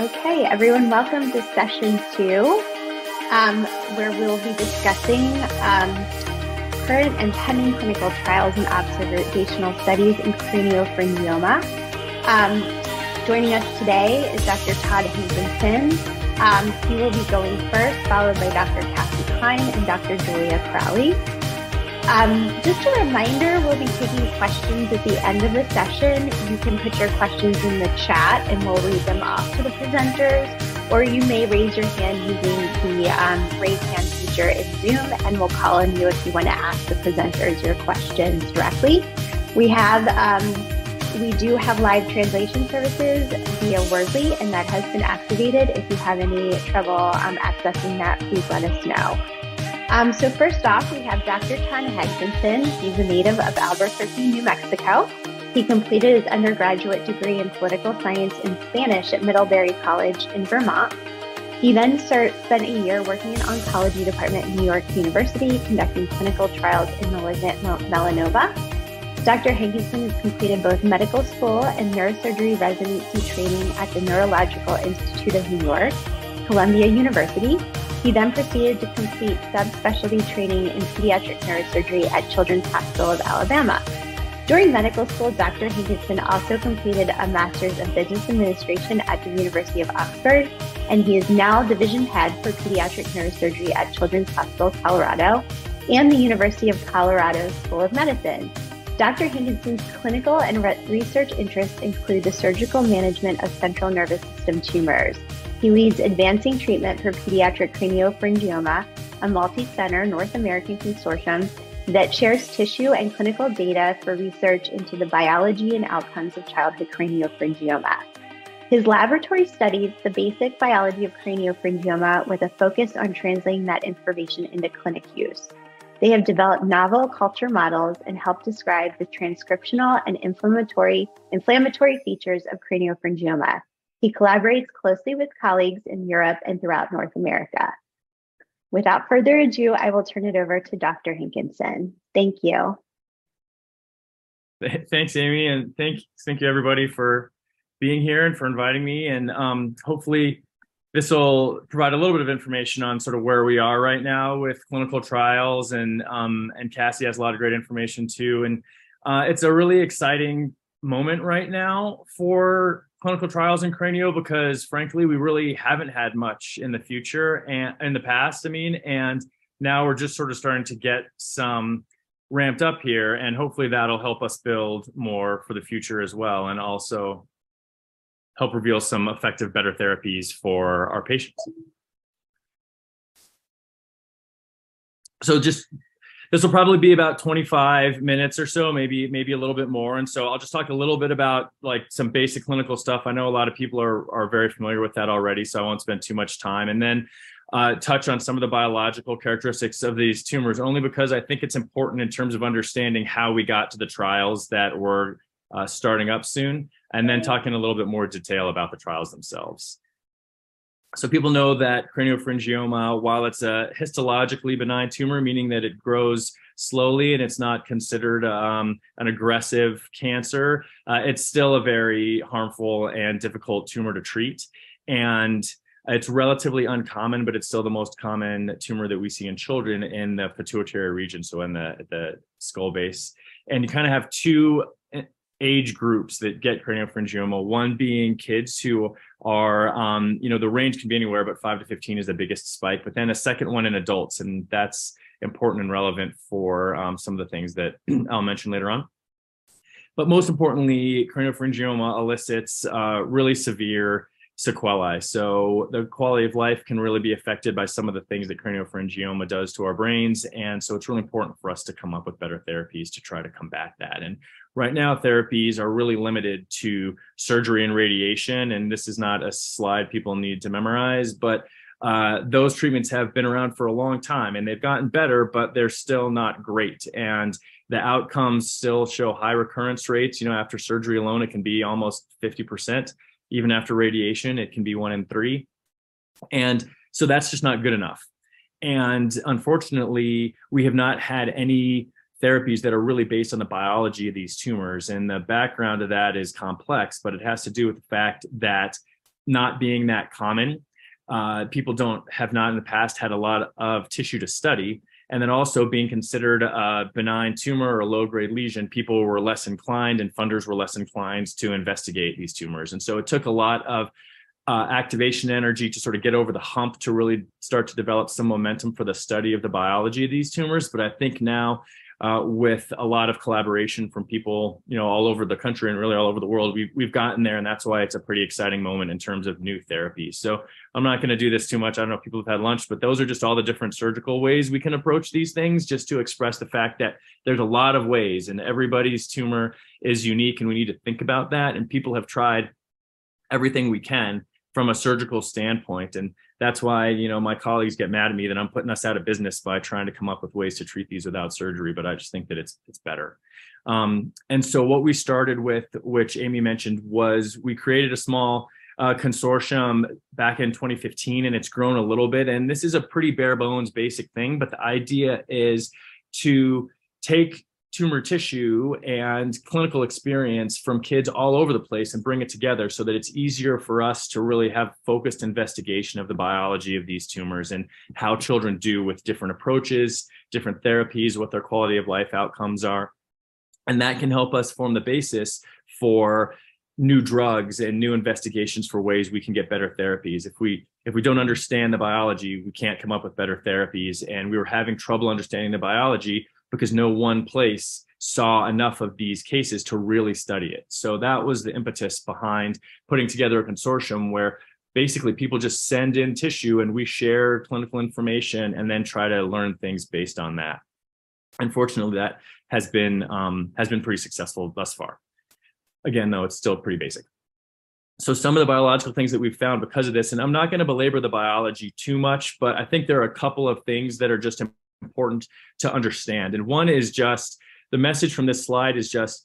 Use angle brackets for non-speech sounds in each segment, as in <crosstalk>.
Okay, everyone, welcome to session two, um, where we'll be discussing um, current and pending clinical trials and observational studies in craniopharyngioma. Um, joining us today is Dr. Todd Hankinson. Um, he will be going first, followed by Dr. Cassie Kline and Dr. Julia Crowley. Um, just a reminder, we'll be taking questions at the end of the session. You can put your questions in the chat and we'll read them off to the presenters, or you may raise your hand using the um, raise hand feature in Zoom and we'll call on you if you want to ask the presenters your questions directly. We have, um, we do have live translation services via Wordly and that has been activated. If you have any trouble um, accessing that, please let us know. Um, so first off, we have Dr. Todd Hankinson. He's a native of Albuquerque, New Mexico. He completed his undergraduate degree in political science and Spanish at Middlebury College in Vermont. He then start, spent a year working in oncology department at New York University, conducting clinical trials in malignant melanoma. Dr. Hankinson has completed both medical school and neurosurgery residency training at the Neurological Institute of New York, Columbia University, he then proceeded to complete subspecialty training in pediatric neurosurgery at Children's Hospital of Alabama. During medical school, Dr. Hankinson also completed a Master's of Business Administration at the University of Oxford, and he is now Division Head for Pediatric Neurosurgery at Children's Hospital Colorado and the University of Colorado School of Medicine. Dr. Hankinson's clinical and research interests include the surgical management of central nervous system tumors, he leads Advancing Treatment for Pediatric Craniopharyngioma, a multi center North American consortium that shares tissue and clinical data for research into the biology and outcomes of childhood craniopharyngioma. His laboratory studies the basic biology of craniopharyngioma with a focus on translating that information into clinic use. They have developed novel culture models and helped describe the transcriptional and inflammatory, inflammatory features of craniopharyngioma. He collaborates closely with colleagues in Europe and throughout North America. Without further ado, I will turn it over to Dr. Hankinson. Thank you. Thanks, Amy, and thank thank you everybody for being here and for inviting me. And um, hopefully, this will provide a little bit of information on sort of where we are right now with clinical trials. And um, and Cassie has a lot of great information too. And uh, it's a really exciting moment right now for clinical trials in cranio because frankly we really haven't had much in the future and in the past i mean and now we're just sort of starting to get some ramped up here and hopefully that'll help us build more for the future as well and also help reveal some effective better therapies for our patients. So just this will probably be about 25 minutes or so maybe maybe a little bit more. And so i'll just talk a little bit about like some basic clinical stuff. I know a lot of people are are very familiar with that already so i won't spend too much time. And then uh, touch on some of the biological characteristics of these tumors only because i think it's important in terms of understanding how we got to the trials that we're uh, starting up soon and then talking a little bit more detail about the trials themselves so people know that craniopharyngioma, while it's a histologically benign tumor, meaning that it grows slowly and it's not considered um, an aggressive cancer, uh, it's still a very harmful and difficult tumor to treat. And it's relatively uncommon, but it's still the most common tumor that we see in children in the pituitary region, so in the the skull base. And you kind of have two age groups that get craniopharyngioma. One being kids who are, um, you know, the range can be anywhere, but five to 15 is the biggest spike. But then a second one in adults, and that's important and relevant for um, some of the things that <clears throat> I'll mention later on. But most importantly, craniopharyngioma elicits uh, really severe sequelae. So the quality of life can really be affected by some of the things that craniopharyngioma does to our brains. And so it's really important for us to come up with better therapies to try to combat that. And right now, therapies are really limited to surgery and radiation. And this is not a slide people need to memorize, but uh, those treatments have been around for a long time and they've gotten better, but they're still not great. And the outcomes still show high recurrence rates. You know, after surgery alone, it can be almost 50% even after radiation, it can be one in three. And so that's just not good enough. And unfortunately, we have not had any therapies that are really based on the biology of these tumors. And the background of that is complex, but it has to do with the fact that not being that common. Uh, people don't have not in the past had a lot of tissue to study. And then also being considered a benign tumor or a low grade lesion, people were less inclined and funders were less inclined to investigate these tumors. And so it took a lot of uh, activation energy to sort of get over the hump to really start to develop some momentum for the study of the biology of these tumors. But I think now uh, with a lot of collaboration from people, you know, all over the country and really all over the world. We've we've gotten there, and that's why it's a pretty exciting moment in terms of new therapies. So I'm not going to do this too much. I don't know if people have had lunch, but those are just all the different surgical ways we can approach these things, just to express the fact that there's a lot of ways, and everybody's tumor is unique, and we need to think about that. And people have tried everything we can from a surgical standpoint, and that's why you know my colleagues get mad at me that I'm putting us out of business by trying to come up with ways to treat these without surgery. But I just think that it's it's better. Um, and so what we started with, which Amy mentioned, was we created a small uh, consortium back in 2015, and it's grown a little bit. And this is a pretty bare bones basic thing, but the idea is to take tumor tissue and clinical experience from kids all over the place and bring it together so that it's easier for us to really have focused investigation of the biology of these tumors and how children do with different approaches, different therapies, what their quality of life outcomes are. And that can help us form the basis for new drugs and new investigations for ways we can get better therapies. If we if we don't understand the biology, we can't come up with better therapies. And we were having trouble understanding the biology because no one place saw enough of these cases to really study it. So that was the impetus behind putting together a consortium where basically people just send in tissue and we share clinical information and then try to learn things based on that. Unfortunately, that has been um, has been pretty successful thus far. Again, though, it's still pretty basic. So some of the biological things that we've found because of this, and I'm not going to belabor the biology too much, but I think there are a couple of things that are just important to understand. And one is just the message from this slide is just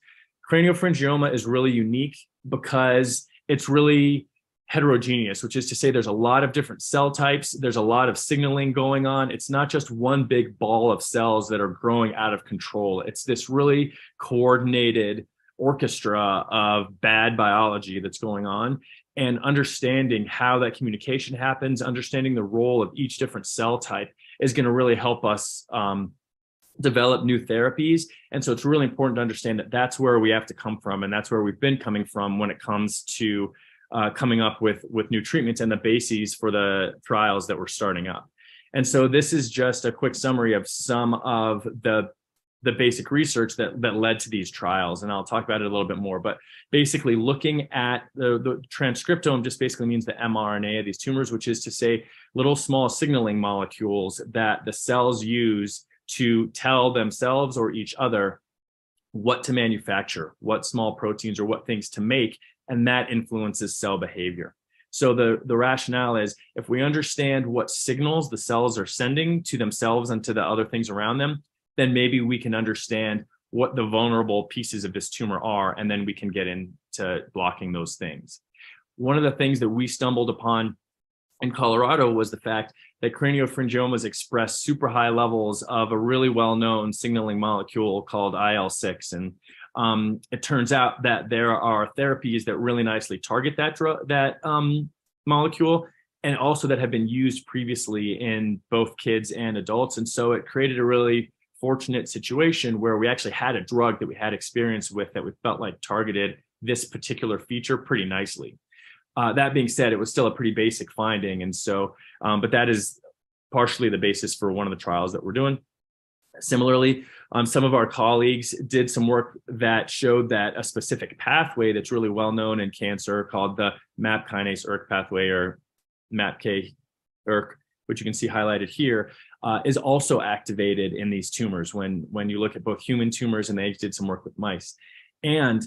craniopharyngioma is really unique because it's really heterogeneous, which is to say there's a lot of different cell types, there's a lot of signaling going on. It's not just one big ball of cells that are growing out of control. It's this really coordinated orchestra of bad biology that's going on and understanding how that communication happens, understanding the role of each different cell type is going to really help us um, develop new therapies. And so it's really important to understand that that's where we have to come from, and that's where we've been coming from when it comes to uh, coming up with with new treatments and the bases for the trials that we're starting up. And so this is just a quick summary of some of the the basic research that that led to these trials and i'll talk about it a little bit more but basically looking at the, the transcriptome just basically means the mrna of these tumors which is to say little small signaling molecules that the cells use to tell themselves or each other what to manufacture what small proteins or what things to make and that influences cell behavior. So the, the rationale is if we understand what signals the cells are sending to themselves and to the other things around them, then maybe we can understand what the vulnerable pieces of this tumor are, and then we can get into blocking those things. One of the things that we stumbled upon in Colorado was the fact that craniopharyngiomas express super high levels of a really well-known signaling molecule called IL-6. And um, it turns out that there are therapies that really nicely target that drug, that um, molecule, and also that have been used previously in both kids and adults. And so it created a really fortunate situation where we actually had a drug that we had experience with that we felt like targeted this particular feature pretty nicely. Uh, that being said, it was still a pretty basic finding. And so, um, but that is partially the basis for one of the trials that we're doing. Similarly, um, some of our colleagues did some work that showed that a specific pathway that's really well known in cancer called the MAP kinase ERK pathway or MAPK ERK, which you can see highlighted here, uh, is also activated in these tumors when, when you look at both human tumors and they did some work with mice. And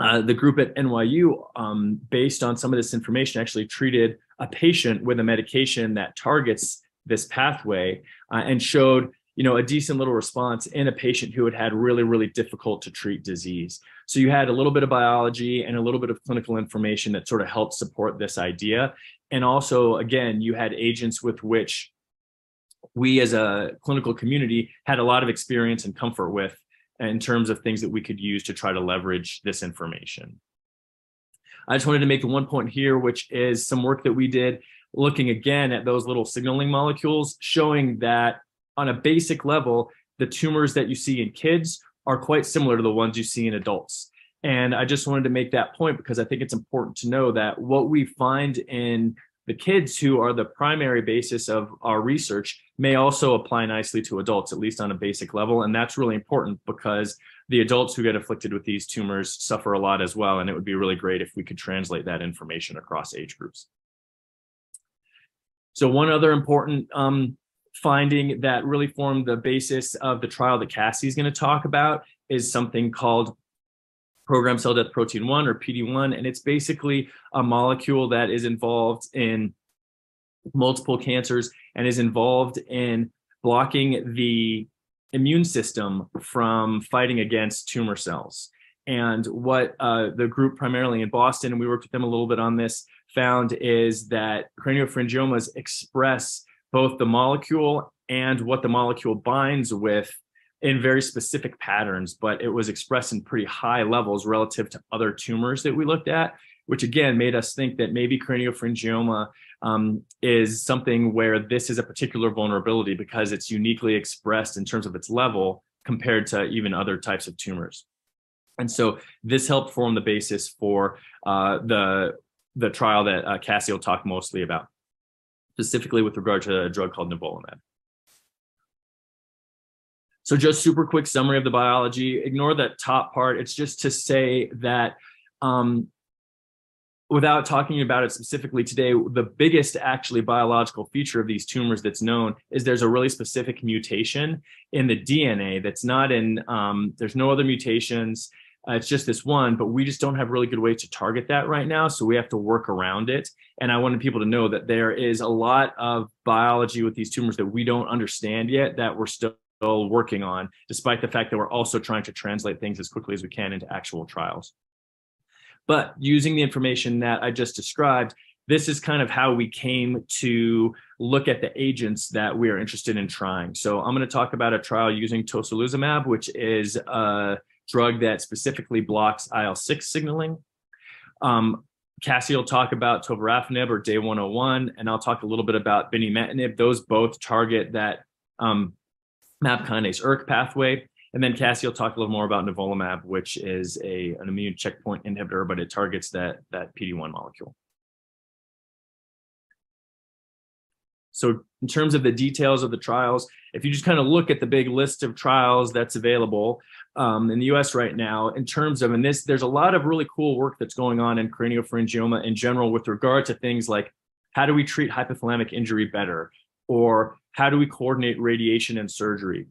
uh, the group at NYU, um, based on some of this information, actually treated a patient with a medication that targets this pathway uh, and showed you know a decent little response in a patient who had had really really difficult to treat disease so you had a little bit of biology and a little bit of clinical information that sort of helped support this idea and also again you had agents with which we as a clinical community had a lot of experience and comfort with in terms of things that we could use to try to leverage this information. I just wanted to make one point here, which is some work that we did looking again at those little signaling molecules, showing that on a basic level, the tumors that you see in kids are quite similar to the ones you see in adults. And I just wanted to make that point because I think it's important to know that what we find in the kids who are the primary basis of our research may also apply nicely to adults, at least on a basic level. And that's really important because the adults who get afflicted with these tumors suffer a lot as well. And it would be really great if we could translate that information across age groups. So one other important um, finding that really formed the basis of the trial that Cassie is going to talk about is something called programmed cell death protein 1 or PD1 and it's basically a molecule that is involved in multiple cancers and is involved in blocking the immune system from fighting against tumor cells. And what uh, the group primarily in Boston, and we worked with them a little bit on this, found is that craniopharyngiomas express both the molecule and what the molecule binds with in very specific patterns, but it was expressed in pretty high levels relative to other tumors that we looked at, which again made us think that maybe craniopharyngioma um, is something where this is a particular vulnerability because it's uniquely expressed in terms of its level compared to even other types of tumors. And so this helped form the basis for uh, the the trial that uh, Cassie will talk mostly about, specifically with regard to a drug called nivolumab. So just super quick summary of the biology. Ignore that top part. It's just to say that um, without talking about it specifically today, the biggest actually biological feature of these tumors that's known is there's a really specific mutation in the DNA that's not in, um, there's no other mutations. Uh, it's just this one, but we just don't have really good ways to target that right now. So we have to work around it. And I wanted people to know that there is a lot of biology with these tumors that we don't understand yet that we're still working on, despite the fact that we're also trying to translate things as quickly as we can into actual trials. But using the information that I just described, this is kind of how we came to look at the agents that we are interested in trying. So I'm going to talk about a trial using tocilizumab, which is a drug that specifically blocks IL-6 signaling. Um, Cassie will talk about tovorafenib or DAY101, and I'll talk a little bit about binimetinib. Those both target that um, MAP kinase ERK pathway. And then Cassie will talk a little more about nivolumab, which is a, an immune checkpoint inhibitor, but it targets that, that PD-1 molecule. So in terms of the details of the trials, if you just kind of look at the big list of trials that's available um, in the US right now, in terms of, and this, there's a lot of really cool work that's going on in craniopharyngioma in general with regard to things like how do we treat hypothalamic injury better? Or how do we coordinate radiation and surgery?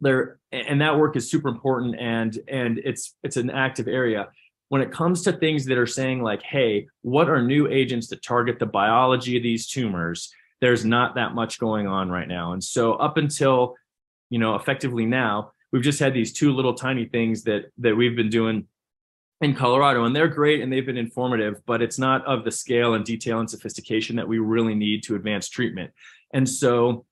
There and that work is super important and and it's it's an active area. When it comes to things that are saying like, hey, what are new agents that target the biology of these tumors? There's not that much going on right now. And so up until, you know, effectively now, we've just had these two little tiny things that that we've been doing in Colorado, and they're great and they've been informative, but it's not of the scale and detail and sophistication that we really need to advance treatment. And so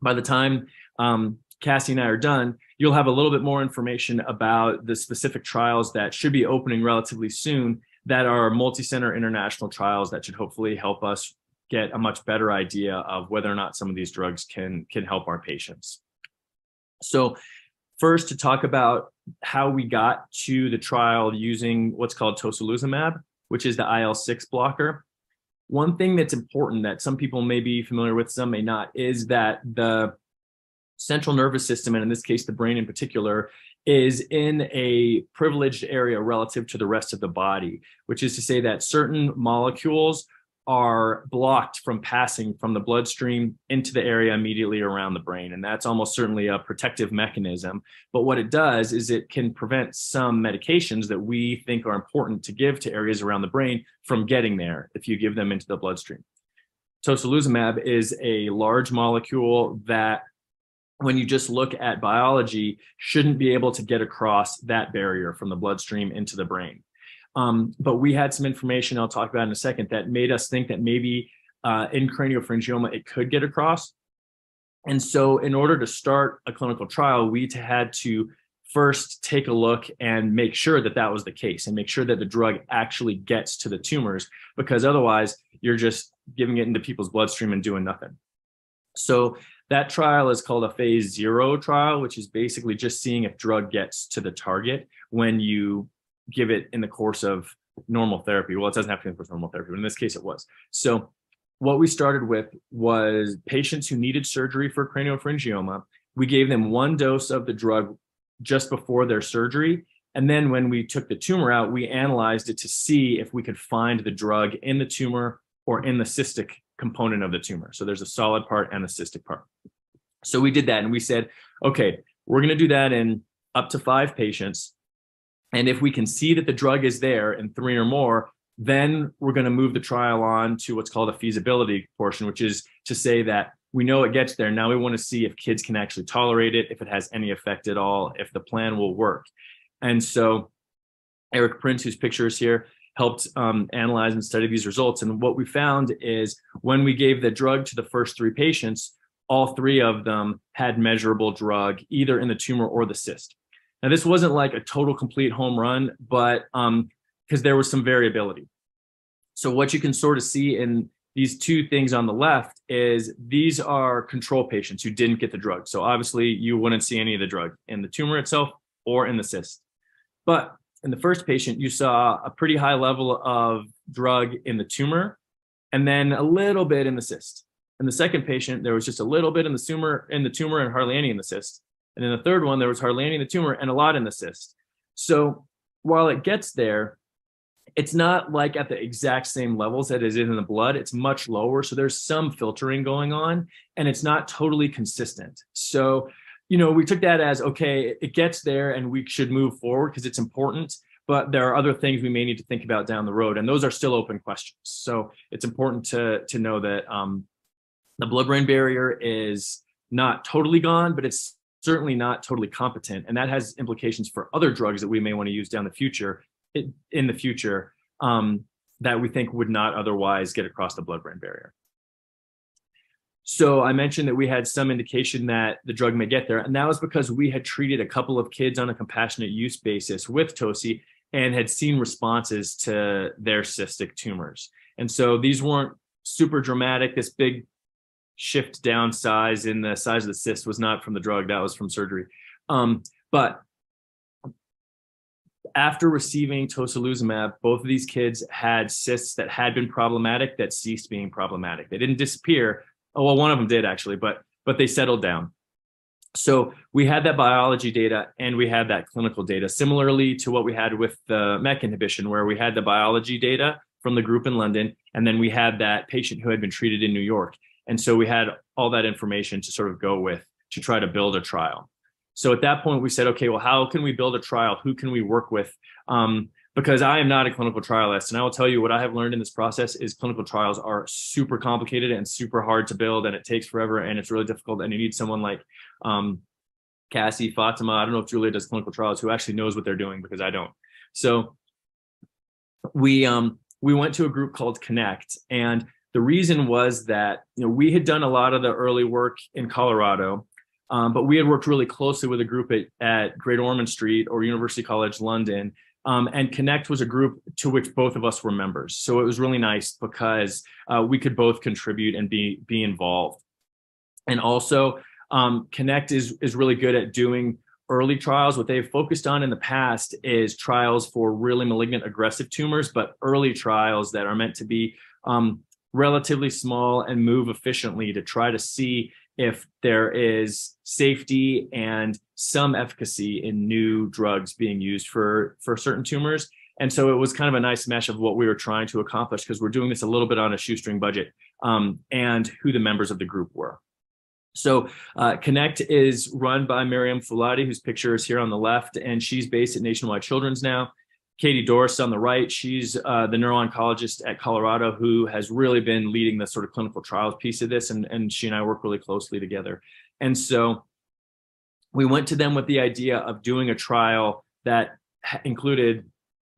by the time um, Cassie and I are done, you'll have a little bit more information about the specific trials that should be opening relatively soon that are multi-center international trials that should hopefully help us get a much better idea of whether or not some of these drugs can can help our patients. So first to talk about how we got to the trial using what's called tocilizumab, which is the IL-6 blocker. One thing that's important that some people may be familiar with, some may not, is that the central nervous system, and in this case, the brain in particular, is in a privileged area relative to the rest of the body, which is to say that certain molecules are blocked from passing from the bloodstream into the area immediately around the brain. And that's almost certainly a protective mechanism. But what it does is it can prevent some medications that we think are important to give to areas around the brain from getting there if you give them into the bloodstream. Tocilizumab is a large molecule that when you just look at biology shouldn't be able to get across that barrier from the bloodstream into the brain. Um, but we had some information I'll talk about in a second that made us think that maybe uh, in craniopharyngioma it could get across. And so in order to start a clinical trial, we had to first take a look and make sure that that was the case and make sure that the drug actually gets to the tumors because otherwise you're just giving it into people's bloodstream and doing nothing. So that trial is called a phase zero trial, which is basically just seeing if drug gets to the target when you give it in the course of normal therapy. Well, it doesn't have to be in the course of normal therapy, but in this case it was. So what we started with was patients who needed surgery for craniopharyngioma. We gave them one dose of the drug just before their surgery. And then when we took the tumor out, we analyzed it to see if we could find the drug in the tumor or in the cystic component of the tumor. So there's a solid part and a cystic part. So we did that and we said, okay, we're going to do that in up to five patients. And if we can see that the drug is there in three or more, then we're going to move the trial on to what's called a feasibility portion, which is to say that we know it gets there. Now we want to see if kids can actually tolerate it, if it has any effect at all, if the plan will work. And so Eric Prince, whose picture is here, helped um, analyze and study these results. And what we found is when we gave the drug to the first three patients, all three of them had measurable drug either in the tumor or the cyst. Now, this wasn't like a total complete home run, but because um, there was some variability. So, what you can sort of see in these two things on the left is these are control patients who didn't get the drug. So, obviously, you wouldn't see any of the drug in the tumor itself or in the cyst. But in the first patient, you saw a pretty high level of drug in the tumor and then a little bit in the cyst. In the second patient, there was just a little bit in the tumor in the tumor and hardly any in the cyst. And in the third one, there was hardly any in the tumor and a lot in the cyst. So while it gets there, it's not like at the exact same levels that is in the blood. It's much lower. So there's some filtering going on and it's not totally consistent. So you know, we took that as okay, it gets there and we should move forward because it's important. But there are other things we may need to think about down the road, and those are still open questions. So it's important to to know that um, the blood-brain barrier is not totally gone, but it's certainly not totally competent, and that has implications for other drugs that we may want to use down the future in the future um, that we think would not otherwise get across the blood-brain barrier. So I mentioned that we had some indication that the drug may get there, and that was because we had treated a couple of kids on a compassionate use basis with TOSI and had seen responses to their cystic tumors. And so these weren't super dramatic. This big shift down size in the size of the cyst was not from the drug, that was from surgery. Um, but after receiving tocilizumab, both of these kids had cysts that had been problematic that ceased being problematic. They didn't disappear, Oh, well, one of them did actually, but but they settled down. So we had that biology data and we had that clinical data, similarly to what we had with the MEK inhibition, where we had the biology data from the group in London, and then we had that patient who had been treated in New York. And so we had all that information to sort of go with to try to build a trial. So at that point, we said, okay, well, how can we build a trial? Who can we work with? Um, because I am not a clinical trialist. And I will tell you what I have learned in this process is clinical trials are super complicated and super hard to build and it takes forever and it's really difficult. And you need someone like um, Cassie, Fatima, I don't know if Julia does clinical trials who actually knows what they're doing because I don't. So we um, we went to a group called Connect and the reason was that you know we had done a lot of the early work in Colorado um, but we had worked really closely with a group at, at Great Ormond Street or University College London um, and Connect was a group to which both of us were members. So it was really nice because uh, we could both contribute and be be involved. And also, um, Connect is is really good at doing early trials. What they've focused on in the past is trials for really malignant aggressive tumors, but early trials that are meant to be um, relatively small and move efficiently to try to see if there is safety and some efficacy in new drugs being used for for certain tumors. And so it was kind of a nice mesh of what we were trying to accomplish because we're doing this a little bit on a shoestring budget um, and who the members of the group were. So uh, connect is run by Maryam Fouladi whose picture is here on the left and she's based at nationwide children's now Katie Dorris on the right, she's uh, the neuro-oncologist at Colorado who has really been leading the sort of clinical trials piece of this, and, and she and I work really closely together. And so we went to them with the idea of doing a trial that included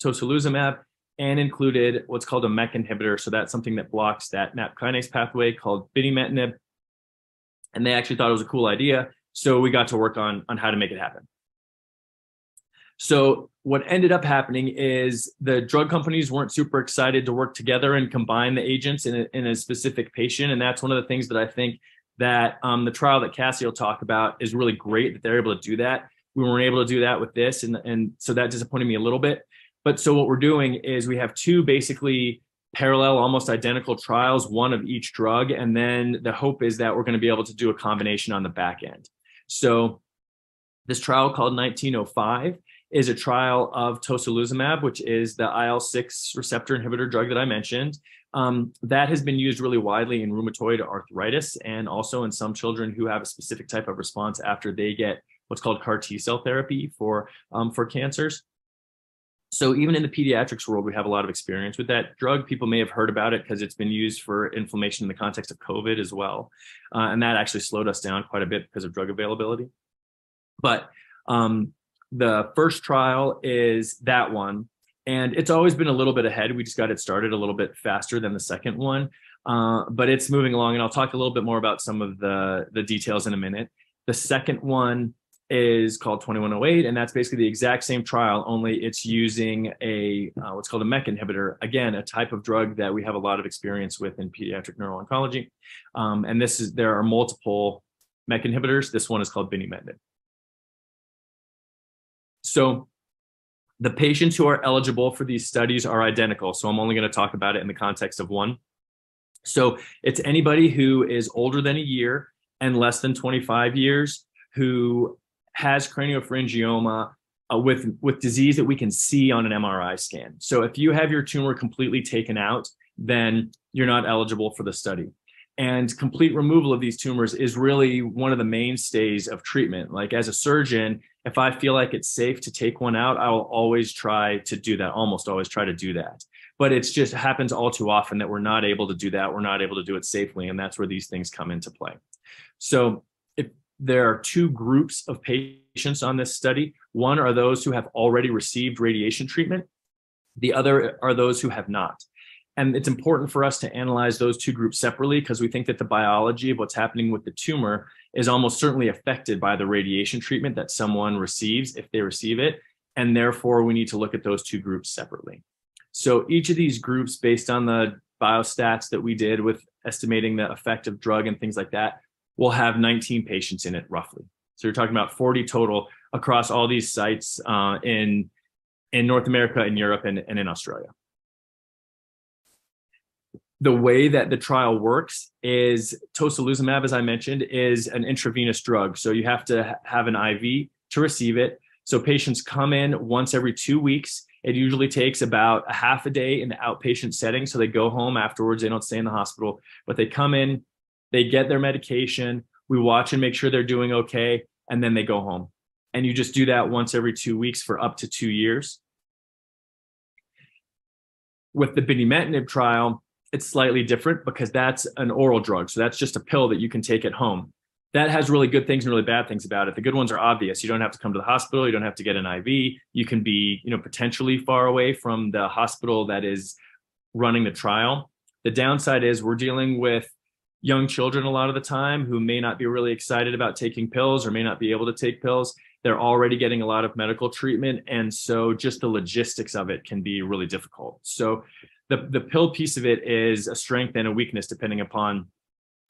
tocilizumab and included what's called a MEK inhibitor. So that's something that blocks that MAP kinase pathway called binimetinib. And they actually thought it was a cool idea. So we got to work on, on how to make it happen. So what ended up happening is the drug companies weren't super excited to work together and combine the agents in a, in a specific patient, and that's one of the things that I think that um, the trial that Cassie will talk about is really great that they're able to do that. We weren't able to do that with this, and and so that disappointed me a little bit. But so what we're doing is we have two basically parallel, almost identical trials, one of each drug, and then the hope is that we're going to be able to do a combination on the back end. So this trial called 1905 is a trial of tocilizumab, which is the IL-6 receptor inhibitor drug that I mentioned. Um, that has been used really widely in rheumatoid arthritis and also in some children who have a specific type of response after they get what's called CAR T cell therapy for um, for cancers. So even in the pediatrics world, we have a lot of experience with that drug. People may have heard about it because it's been used for inflammation in the context of COVID as well, uh, and that actually slowed us down quite a bit because of drug availability. But um, the first trial is that one, and it's always been a little bit ahead. We just got it started a little bit faster than the second one, uh, but it's moving along. And I'll talk a little bit more about some of the the details in a minute. The second one is called 2108, and that's basically the exact same trial, only it's using a uh, what's called a MEK inhibitor. Again, a type of drug that we have a lot of experience with in pediatric neuro-oncology. Um, and this is there are multiple MEK inhibitors. This one is called binimetinib. So the patients who are eligible for these studies are identical. So I'm only going to talk about it in the context of one. So it's anybody who is older than a year and less than 25 years who has craniopharyngioma uh, with with disease that we can see on an MRI scan. So if you have your tumor completely taken out, then you're not eligible for the study. And complete removal of these tumors is really one of the mainstays of treatment. Like as a surgeon, if I feel like it's safe to take one out, I will always try to do that, almost always try to do that. But it's just happens all too often that we're not able to do that. We're not able to do it safely. And that's where these things come into play. So if there are two groups of patients on this study, one are those who have already received radiation treatment. The other are those who have not. And it's important for us to analyze those two groups separately because we think that the biology of what's happening with the tumor is almost certainly affected by the radiation treatment that someone receives if they receive it. And therefore, we need to look at those two groups separately. So each of these groups, based on the biostats that we did with estimating the effect of drug and things like that, will have 19 patients in it roughly. So you're talking about 40 total across all these sites uh, in in North America in Europe and, and in Australia the way that the trial works is tocilizumab, as I mentioned, is an intravenous drug. So you have to have an IV to receive it. So patients come in once every two weeks. It usually takes about a half a day in the outpatient setting. So they go home afterwards. They don't stay in the hospital, but they come in, they get their medication. We watch and make sure they're doing okay. And then they go home. And you just do that once every two weeks for up to two years. With the binimetinib trial, it's slightly different because that's an oral drug. So that's just a pill that you can take at home. That has really good things and really bad things about it. The good ones are obvious. You don't have to come to the hospital. You don't have to get an IV. You can be, you know, potentially far away from the hospital that is running the trial. The downside is we're dealing with young children a lot of the time who may not be really excited about taking pills or may not be able to take pills. They're already getting a lot of medical treatment. And so just the logistics of it can be really difficult. So the, the pill piece of it is a strength and a weakness depending upon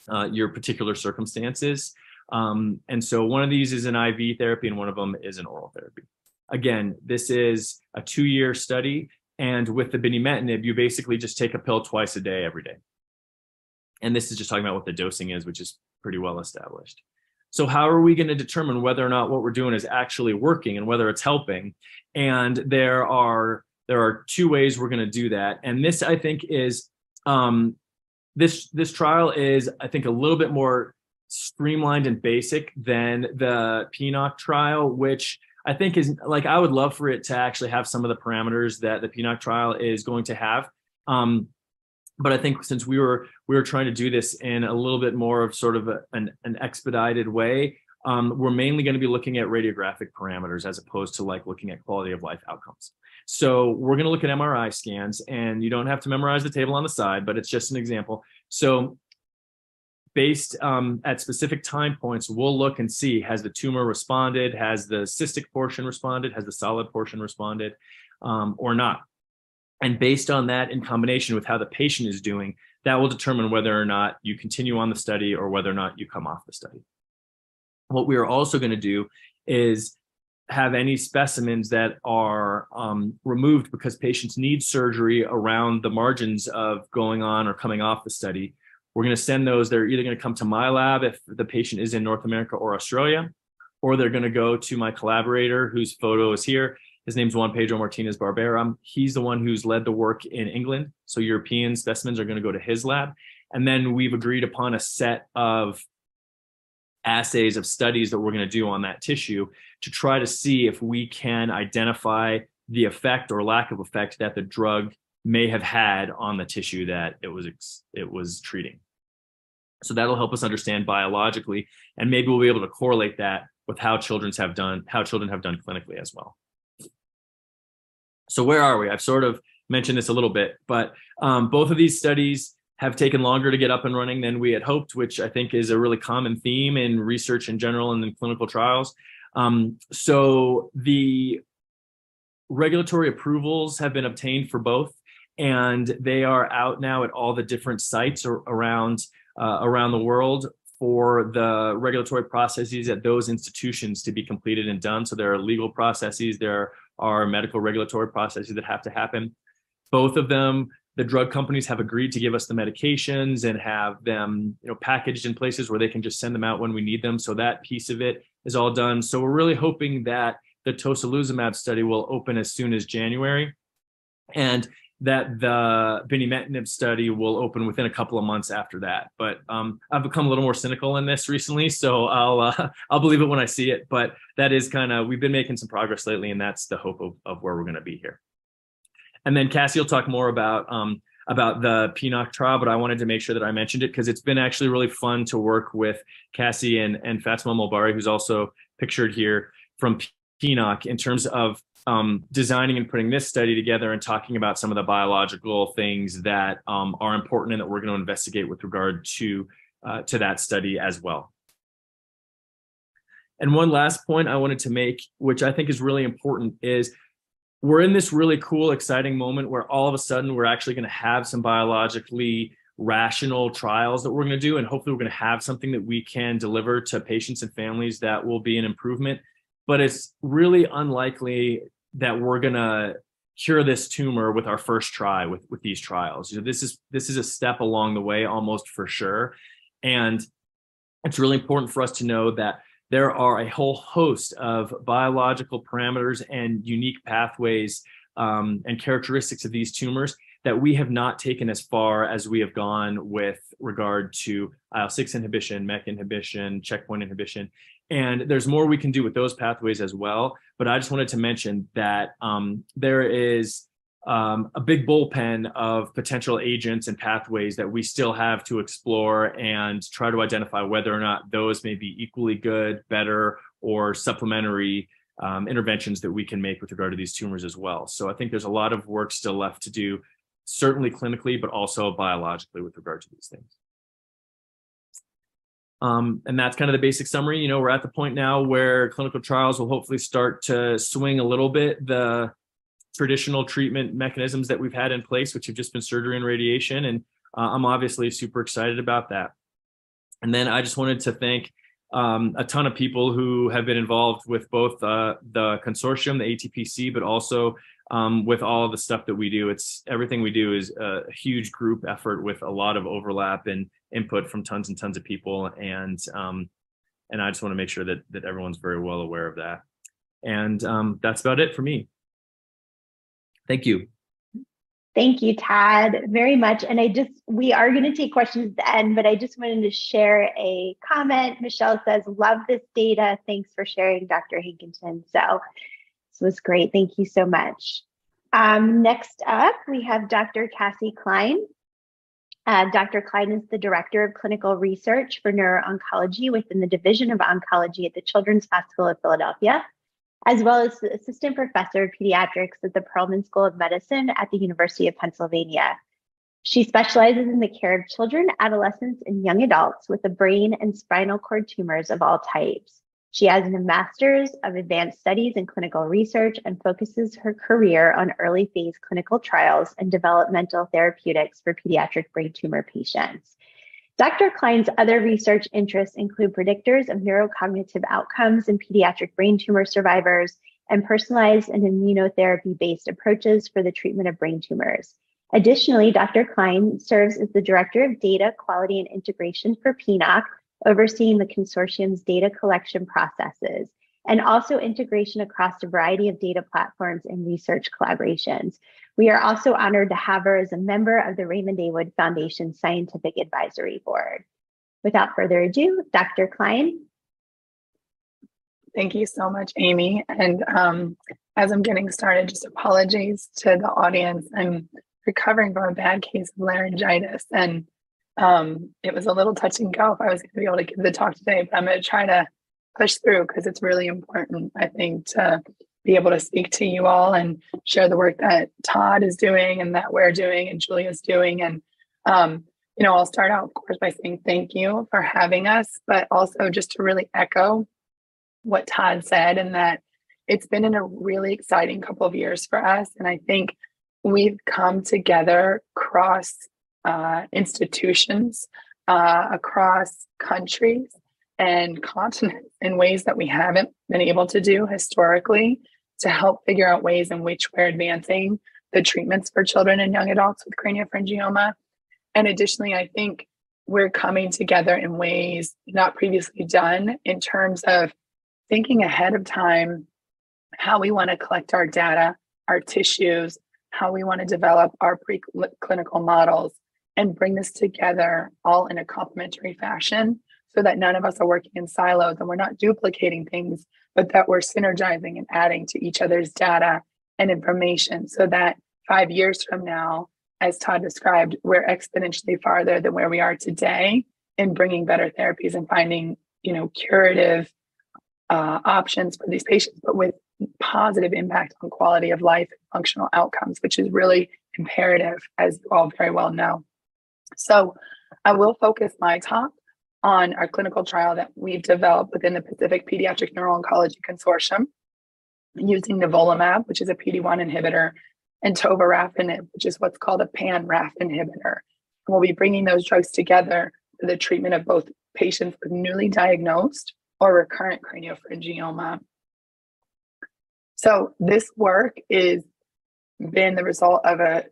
uh, your particular circumstances. Um, and so one of these is an IV therapy and one of them is an oral therapy. Again, this is a two year study. And with the binimetinib, you basically just take a pill twice a day, every day. And this is just talking about what the dosing is, which is pretty well established. So, how are we going to determine whether or not what we're doing is actually working and whether it's helping? And there are there are two ways we're going to do that. And this i think is um, this this trial is i think a little bit more streamlined and basic than the PNOC trial which i think is like i would love for it to actually have some of the parameters that the PNOC trial is going to have. Um, but i think since we were we were trying to do this in a little bit more of sort of a, an, an expedited way um, we're mainly going to be looking at radiographic parameters as opposed to like looking at quality of life outcomes so we're going to look at MRI scans, and you don't have to memorize the table on the side, but it's just an example. So based um, at specific time points, we'll look and see has the tumor responded, has the cystic portion responded, has the solid portion responded, um, or not. And based on that, in combination with how the patient is doing, that will determine whether or not you continue on the study or whether or not you come off the study. What we are also going to do is have any specimens that are um, removed because patients need surgery around the margins of going on or coming off the study. We're going to send those. They're either going to come to my lab if the patient is in North America or Australia, or they're going to go to my collaborator whose photo is here. His name's Juan Pedro Martinez Barbera. He's the one who's led the work in England. So European specimens are going to go to his lab. And then we've agreed upon a set of assays of studies that we're going to do on that tissue to try to see if we can identify the effect or lack of effect that the drug may have had on the tissue that it was it was treating. So that'll help us understand biologically, and maybe we'll be able to correlate that with how children's have done how children have done clinically as well. So where are we? I've sort of mentioned this a little bit, but um, both of these studies have taken longer to get up and running than we had hoped, which I think is a really common theme in research in general and in clinical trials. Um, so the regulatory approvals have been obtained for both, and they are out now at all the different sites around uh, around the world for the regulatory processes at those institutions to be completed and done. So there are legal processes, there are medical regulatory processes that have to happen. Both of them the drug companies have agreed to give us the medications and have them you know packaged in places where they can just send them out when we need them so that piece of it is all done so we're really hoping that the tocilizumab study will open as soon as january and that the binimetinib study will open within a couple of months after that. But um, I've become a little more cynical in this recently, so I'll uh, <laughs> I'll believe it when I see it. But that is kind of we've been making some progress lately, and that's the hope of, of where we're going to be here. And then Cassie will talk more about um, about the PNOC trial, but I wanted to make sure that I mentioned it because it's been actually really fun to work with Cassie and, and Fatima Malbari, who's also pictured here from PNOC in terms of um, designing and putting this study together and talking about some of the biological things that um, are important and that we're going to investigate with regard to uh, to that study as well. And one last point I wanted to make, which I think is really important, is we're in this really cool, exciting moment where all of a sudden we're actually going to have some biologically rational trials that we're going to do. And hopefully, we're going to have something that we can deliver to patients and families that will be an improvement. But it's really unlikely that we're going to cure this tumor with our first try with, with these trials. You know, this is this is a step along the way almost for sure. And it's really important for us to know that there are a whole host of biological parameters and unique pathways um, and characteristics of these tumors that we have not taken as far as we have gone with regard to IL-6 inhibition, MEK inhibition, checkpoint inhibition. And there's more we can do with those pathways as well. But I just wanted to mention that um, there is um, a big bullpen of potential agents and pathways that we still have to explore and try to identify whether or not those may be equally good, better, or supplementary um, interventions that we can make with regard to these tumors as well. So I think there's a lot of work still left to do, certainly clinically, but also biologically with regard to these things. Um, and that's kind of the basic summary. You know, we're at the point now where clinical trials will hopefully start to swing a little bit the traditional treatment mechanisms that we've had in place, which have just been surgery and radiation. And uh, I'm obviously super excited about that. And then I just wanted to thank um, a ton of people who have been involved with both uh, the consortium, the ATPC, but also um, with all the stuff that we do. It's everything we do is a huge group effort with a lot of overlap and input from tons and tons of people. And um, and I just want to make sure that that everyone's very well aware of that. And um, that's about it for me. Thank you. Thank you, Todd, very much. And I just, we are going to take questions at the end, but I just wanted to share a comment. Michelle says, love this data. Thanks for sharing, Dr. Hankinson. So this was great. Thank you so much. Um, next up, we have Dr. Cassie Kline. Uh, Dr. Kline is the Director of Clinical Research for Neuro-Oncology within the Division of Oncology at the Children's Hospital of Philadelphia as well as the assistant professor of pediatrics at the Perelman School of Medicine at the University of Pennsylvania. She specializes in the care of children, adolescents, and young adults with the brain and spinal cord tumors of all types. She has a master's of advanced studies in clinical research and focuses her career on early phase clinical trials and developmental therapeutics for pediatric brain tumor patients. Dr. Kline's other research interests include predictors of neurocognitive outcomes in pediatric brain tumor survivors and personalized and immunotherapy based approaches for the treatment of brain tumors. Additionally, Dr. Kline serves as the Director of Data Quality and Integration for PNOC, overseeing the consortium's data collection processes and also integration across a variety of data platforms and research collaborations. We are also honored to have her as a member of the Raymond A. Wood Foundation Scientific Advisory Board. Without further ado, Dr. Kline. Thank you so much, Amy. And um, as I'm getting started, just apologies to the audience. I'm recovering from a bad case of laryngitis. And um, it was a little touch and go if I was going to be able to give the talk today, but I'm going to try to push through because it's really important, I think, to be able to speak to you all and share the work that Todd is doing and that we're doing and Julia's doing. And, um, you know, I'll start out, of course, by saying thank you for having us, but also just to really echo what Todd said and that it's been in a really exciting couple of years for us. And I think we've come together across uh, institutions, uh, across countries and continents in ways that we haven't been able to do historically to help figure out ways in which we're advancing the treatments for children and young adults with craniopharyngioma. And additionally, I think we're coming together in ways not previously done in terms of thinking ahead of time how we want to collect our data, our tissues, how we want to develop our preclinical models and bring this together all in a complementary fashion so that none of us are working in silos and we're not duplicating things, but that we're synergizing and adding to each other's data and information so that five years from now, as Todd described, we're exponentially farther than where we are today in bringing better therapies and finding, you know, curative uh, options for these patients, but with positive impact on quality of life and functional outcomes, which is really imperative, as you all very well know. So I will focus my talk on our clinical trial that we've developed within the Pacific Pediatric Neuro-Oncology Consortium using nivolumab, which is a PD-1 inhibitor, and tovorafenib, which is what's called a pan-RAF inhibitor. And we'll be bringing those drugs together for the treatment of both patients with newly diagnosed or recurrent craniopharyngioma so this work is been the result of a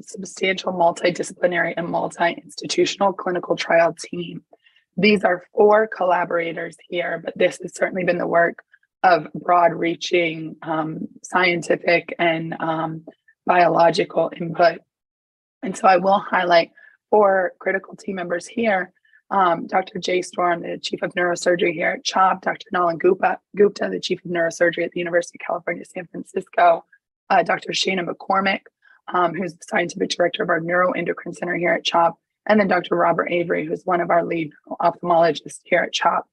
substantial multidisciplinary and multi-institutional clinical trial team. These are four collaborators here, but this has certainly been the work of broad-reaching um, scientific and um, biological input. And so I will highlight four critical team members here um, Dr. Jay Storm, the chief of neurosurgery here at CHOP, Dr. Nalan Gupta, Gupta, the chief of neurosurgery at the University of California, San Francisco, uh, Dr. Shana McCormack, um, who's the scientific director of our neuroendocrine center here at CHOP, and then Dr. Robert Avery, who's one of our lead ophthalmologists here at CHOP.